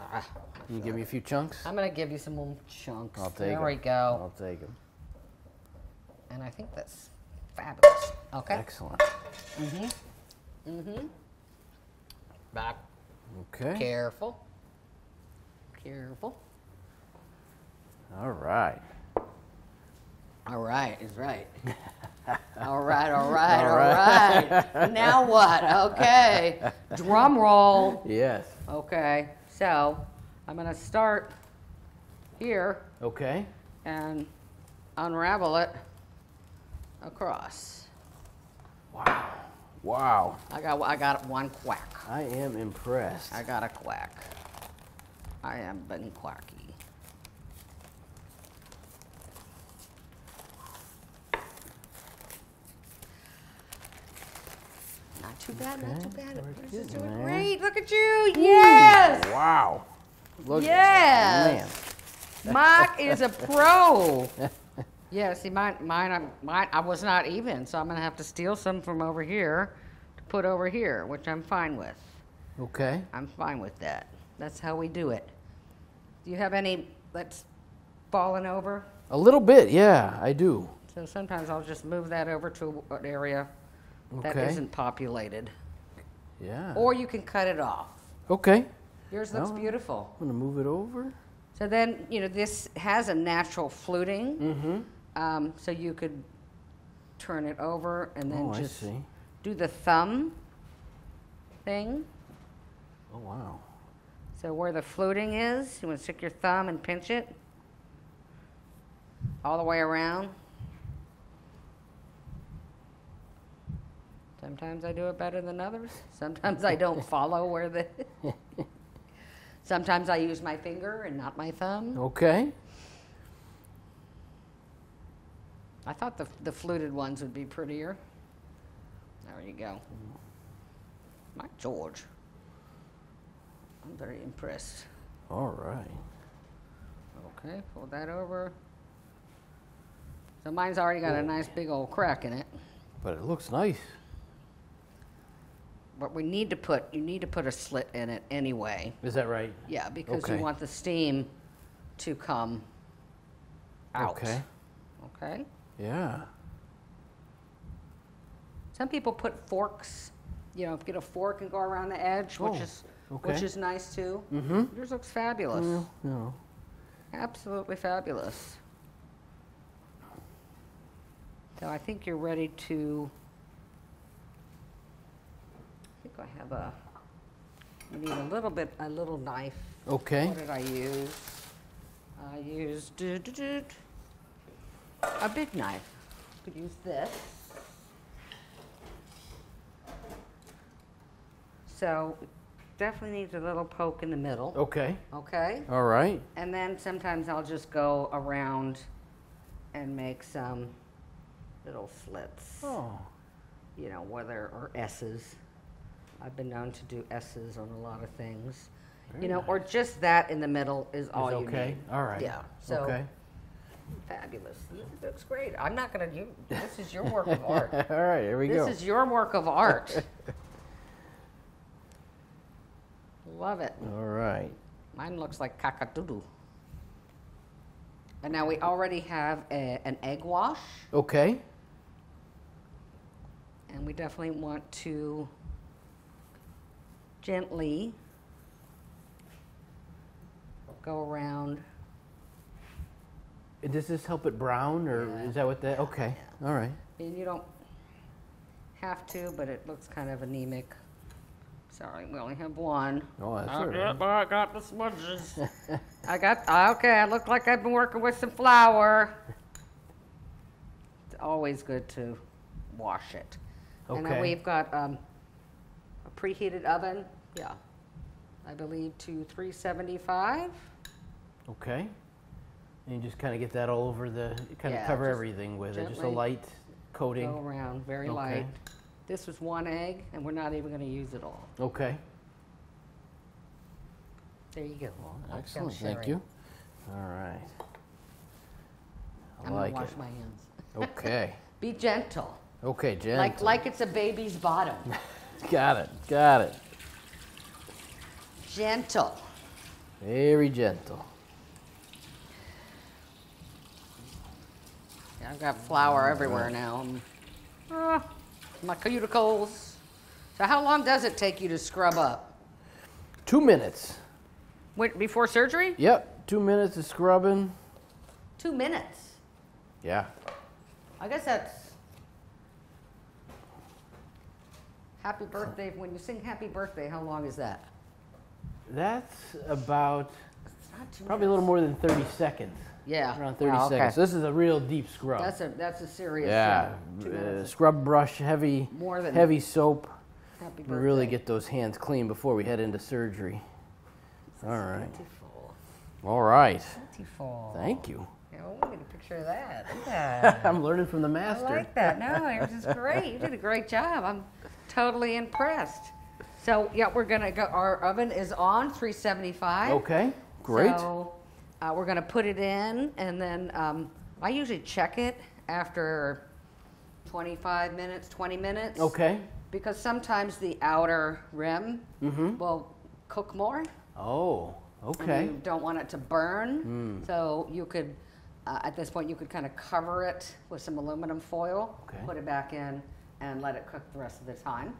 Ah, Can you give me a few chunks? I'm gonna give you some more chunks. I'll take there 'em. we go. I'll take them. And I think that's fabulous. Okay. Excellent. Mm-hmm. Mm-hmm. Back. Okay. Careful. Careful. All right. All right is right. all right, all right, All all right. now what? Okay. Drum roll. Yes. Okay. So I'm gonna start here Okay. and unravel it across. Wow. Wow. I got I got one quack. I am impressed. I got a quack. I am been quacky. Not too bad, not too bad. we're This is getting doing there. great. Look at you. Yes. Wow. Look Yes. Mike is a pro. Yeah, see, mine, mine, I'm- mine, I was not even, so I'm gonna have to steal some from over here to put over here, which I'm fine with. Okay. I'm fine with that. That's how we do it. Do you have any that's fallen over? A little bit, yeah, I do. So sometimes I'll just move that over to an area that Okay. isn't populated. Yeah. or you can cut it off. okay. Yours looks Oh. beautiful. I'm gonna move it over. So then, you know, this has a natural fluting. Mm-hmm. Um, so you could turn it over and then Oh, I just see. do the thumb thing. Oh wow. So where the fluting is, you want to stick your thumb and pinch it all the way around. Sometimes I do it better than others. Sometimes I don't follow where the. Sometimes I use my finger and not my thumb. Okay. I thought the, the fluted ones would be prettier. There you go. My George. I'm very impressed. All right. Okay, pull that over. So mine's already got a oh. nice big old crack in it. But it looks nice. But we need to put, you need to put a slit in it anyway. Is that right? Yeah, because Okay. you want the steam to come out. Okay. Okay? Yeah. Some people put forks, you know, get a fork and go around the edge, which Oh, is which okay. is nice too. Mm-hmm. Yours looks fabulous. No. Absolutely fabulous. So I think you're ready to. I have a. I need a little bit, a little knife. Okay. What did I use? I used do, do, do, a big knife. Could use this. So definitely needs a little poke in the middle. Okay. Okay. All right. And then sometimes I'll just go around and make some little slits. Oh. You know, whether or S's. I've been known to do S's on a lot of things. Very you know, or just that in the middle is all you okay. need. All right. Yeah. So Okay. fabulous. It looks great. I'm not gonna do. This is your work of art. All right. Here we this go. This is your work of art. Love it. All right. Mine looks like cacatoodle. And now we already have a, an egg wash, Okay. and we definitely want to gently go around. Does this help it brown, or Yeah. is that what that? Okay. All right. And you don't have to, but it looks kind of anemic. Sorry, we only have one. Oh, that's all but I got the smudges. I got, okay, I look like I've been working with some flour. It's always good to wash it. Okay. And then we've got um, a preheated oven, yeah, I believe to 375. Okay. And you just kind of get that all over the, kind of Yeah, cover just everything with it, just a gently light coating. Go around, very Okay. light. This was one egg, and we're not even going to use it all. Okay. There you go. I'll Excellent. Thank you. All right. I I'm like gonna wash it. my hands. Okay. Be gentle, Okay, like like it's a baby's bottom. Got it. Got it. Gentle. Very gentle. Yeah, I've got flour everywhere now. Ah, my cuticles. So how long does it take you to scrub up? Two minutes. Wait, before surgery? Yep. Two minutes of scrubbing. Two minutes. Yeah. I guess that's. Happy birthday. When you sing happy birthday, how long is that? That's about It's not probably a little more than 30 seconds. Yeah. Around 30 Wow, okay. seconds. This is a real deep scrub. That's a that's a serious. yeah. thing. Two Uh, minutes. scrub brush, heavy, More than- heavy soap. Happy We birthday. really get those hands clean before we head into surgery. All right. Beautiful. All right. Beautiful. Thank you. Oh, look at a picture of that. Look at that. I'm learning from the master. I master. like that. No, it was just great. You did a great job. I'm totally impressed. So yeah, we're gonna go. Our oven is on 375. Okay. Great. So uh, we're gonna put it in, and then um, I usually check it after 25 minutes, 20 minutes. Okay. Because sometimes the outer rim Mm-hmm. will cook more. Oh. Okay. You don't want it to burn. Mm. So you could, uh, at this point, you could kind of cover it with some aluminum foil, Okay. put it back in, and let it cook the rest of the time.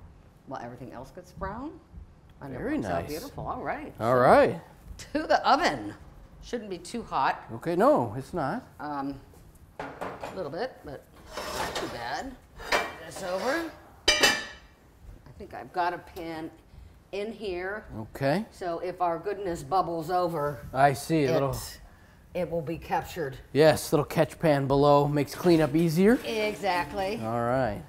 While everything else gets brown. And it Very works out nice. beautiful. All right. All right. To the oven. Shouldn't be too hot. Okay, no, it's not. Um, a little bit, but not too bad. This over. I think I've got a pan in here, Okay. so if our goodness bubbles over, I see a little. it, it will be captured. Yes, little catch pan below makes cleanup easier. Exactly. All right.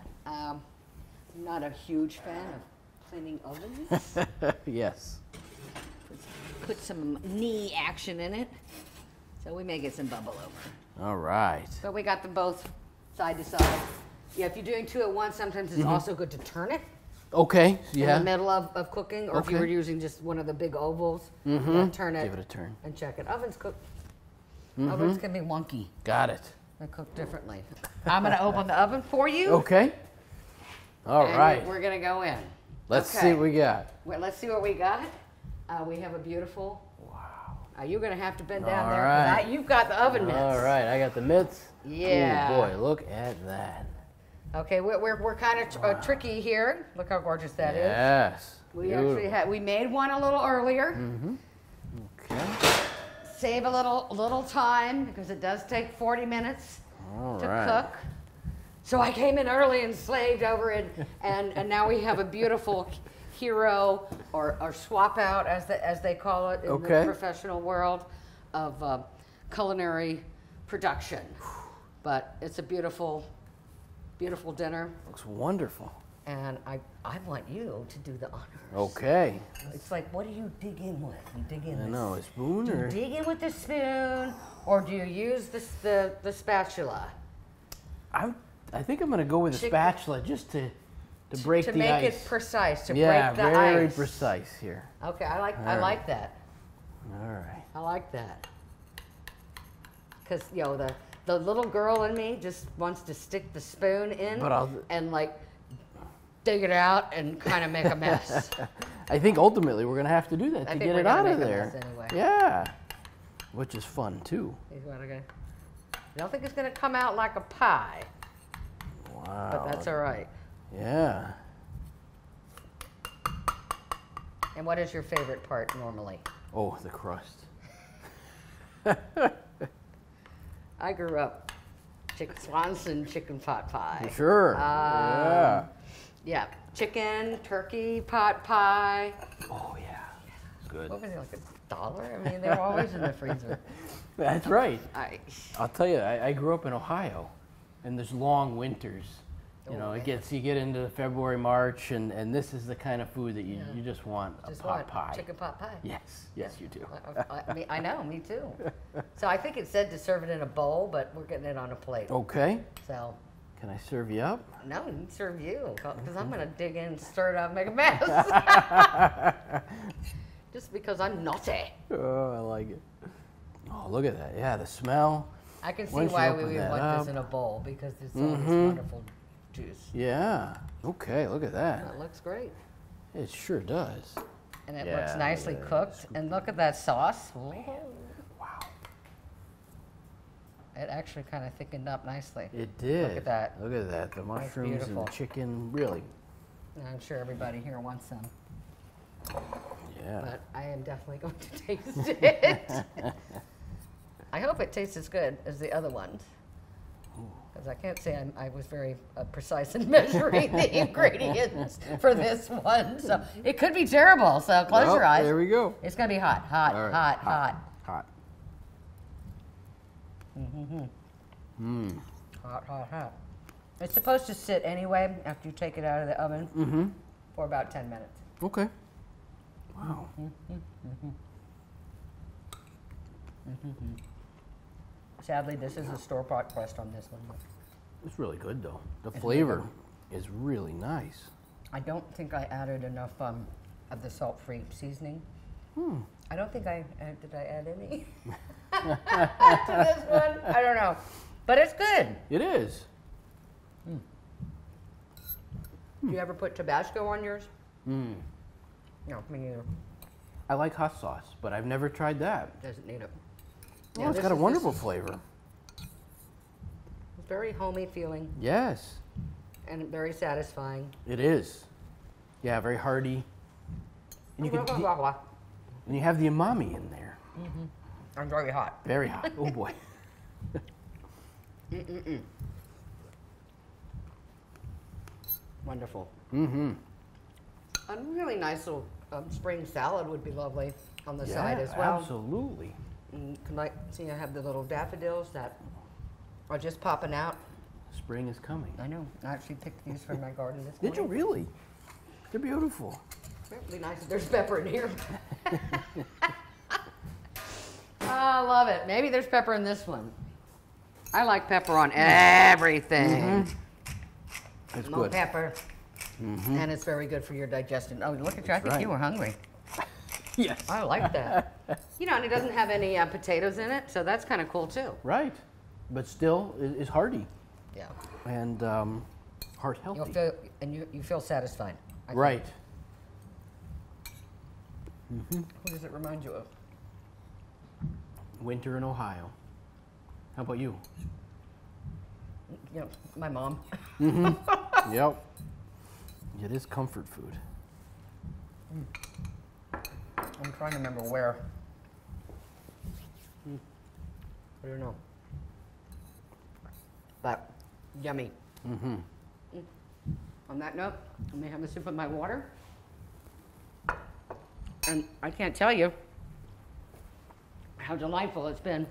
I'm not a huge fan of cleaning ovens. yes. Put some knee action in it, so we may get some bubble over. All right. But we got them both side to side. Yeah, if you're doing two at once, sometimes it's mm-hmm. also good to turn it Okay. Yeah. In the middle of, of cooking, or if you were using just one of the big ovals, yeah, mm-hmm. turn it, Give it a turn. and check it. Ovens cook. Mm-hmm. Ovens can be wonky. Got it. They cook differently. I'm gonna open the oven for you. Okay. All right. We're gonna go in. Let's okay. see what we got. Well, let's see what we got. Uh, we have a beautiful. Wow. Uh, you're gonna have to bend down All there. right. I, you've got the oven mitts. All right. I got the mitts. Yeah. Oh boy, look at that. Okay, we're, we're, we're kind of tr- uh, tricky here. Look how gorgeous that is. yes. We Beautiful. actually had we made one a little earlier. Mm -hmm. Okay. Save a little little time because it does take 40 minutes All to right. cook. So I came in early and slaved over it, and, and now we have a beautiful hero or, or swap out as the, as they call it in Okay. the professional world of uh, culinary production. But it's a beautiful, beautiful dinner, Looks wonderful. and I I want you to do the honors. Okay. It's like, what do you dig in with? You dig in I with know. A spoon Do you or dig in with the spoon, or do you use the the, the spatula I'm. I think I'm gonna go with a Chick- spatula just to to break to the make ice. it precise to yeah, break the very ice? precise here. Okay, I like I like that. All right. I like that. Cause you know the the little girl in me just wants to stick the spoon in But I'll- and like dig it out and kind of make a mess. I think ultimately we're gonna have to do that I to think get we're it gonna out of make a there. mess anyway. Yeah. Which is fun too. You wanna I don't think it's gonna come out like a pie, Wow. but that's all right. Yeah. And what is your favorite part normally? Oh, the crust. I grew up chicken Swanson chicken pot pie. Sure. Um, yeah. Yeah, chicken, turkey, pot pie. Oh yeah. It's good. What was it like a dollar? I mean, they were always in the freezer. That's right. I, I'll tell you, I, I grew up in Ohio, and there's long winters. You Oh, know, it gets you get into February, March, and, and this is the kind of food that you, you just want a just pot want pie. chicken pot pie. Yes, yes, you do. I, I, I mean, I know, me too. So I think it said to serve it in a bowl, but we're getting it on a plate. Okay, So can I serve you up? no, can serve you because I'm gonna dig in, stir it up, make a mess. Just because I'm naughty. Oh, I like it. Oh, look at that. Yeah, the smell. I can see Once why we would want up- this in a bowl because there's all this Mhm. wonderful juice. Yeah. Okay, look at that. That looks great. It sure does. And it Yeah, looks nicely yeah, cooked. And look at that sauce. Ooh. Wow. It actually kind of thickened up nicely. It did. Look at that. Look at that. The mushrooms and the chicken, really. And I'm sure everybody here wants some, Yeah. but I am definitely going to taste it. I hope it tastes as good as the other ones. Because I can't say I'm, I was very uh, precise in measuring the ingredients for this one. So it could be terrible. So close Well, your eyes. There we go. It's going to be hot, hot, right, hot, hot, Hot. hot, hot, hot. It's supposed to sit anyway after you take it out of the oven Mm-hmm. for about 10 minutes. Okay. Wow. Sadly, this is a store-bought crust on this one. It's really good though. The really flavor is really nice. I don't think I added enough um, of the salt-free seasoning. Hmm. I don't think I uh, did. I add any to this one. I don't know, but it's good. It is. Do you ever put Tabasco on yours? Mm. No, me neither. I like hot sauce, but I've never tried that. Doesn't need it. Oh, Yeah, it's this got a wonderful flavor. Very homey feeling Yes, and very satisfying. it is. Yeah, very hearty. And you, can, and you have the umami in there. I'm very hot. Very hot. Oh boy. mm -mm Wonderful. Mm-hmm. A really nice little um, spring salad would be lovely on the Yeah, side as well. absolutely. And can I see? I have the little daffodils that are just popping out. Spring is coming. I know. I actually picked these from my garden this morning. Did you really? They're beautiful. It'd be nice if there's pepper in here. I love it. Maybe there's pepper in this one. I like pepper on everything. Mm-hmm. It's More good. pepper. Mm-hmm. And it's very good for your digestion. Oh, look at you. I think right. you were hungry. Yes. I like that. you know, and it doesn't have any uh, potatoes in it, so that's kind of cool too. Right. But still is, is hearty Yeah. and um, heart You'll feel, and you, you feel satisfied. I think. Right. Who does it remind you of? Winter in Ohio. How about you? You know, my mom. Yep. It is comfort food. I'm trying to remember where. I don't know. But yummy. Mm-hmm. On that note, let me have a sip of my water. And I can't tell you how delightful it's been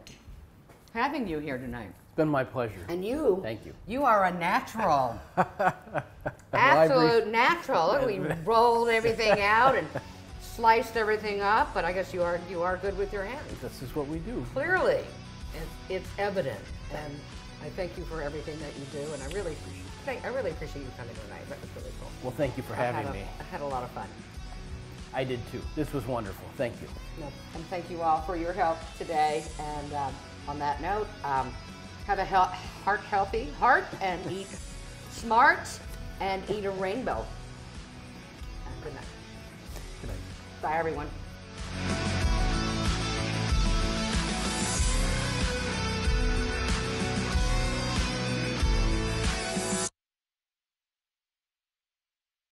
having you here tonight. It's been my pleasure. And you, Thank you. You are a natural, absolute natural. We rolled everything out and sliced everything up. But I guess you are you are good with your hands. This is what we do. Clearly, it's, it's evident. And I thank you for everything that you do. And I really, thank, I really appreciate you coming tonight. That was really cool. Well, thank you for I having a- me. I had a lot of fun. I did too. This was wonderful. Thank you. And thank you all for your help today. And um, on that note, um, have a hel- heart healthy heart and eat smart and eat a rainbow. Bye, everyone.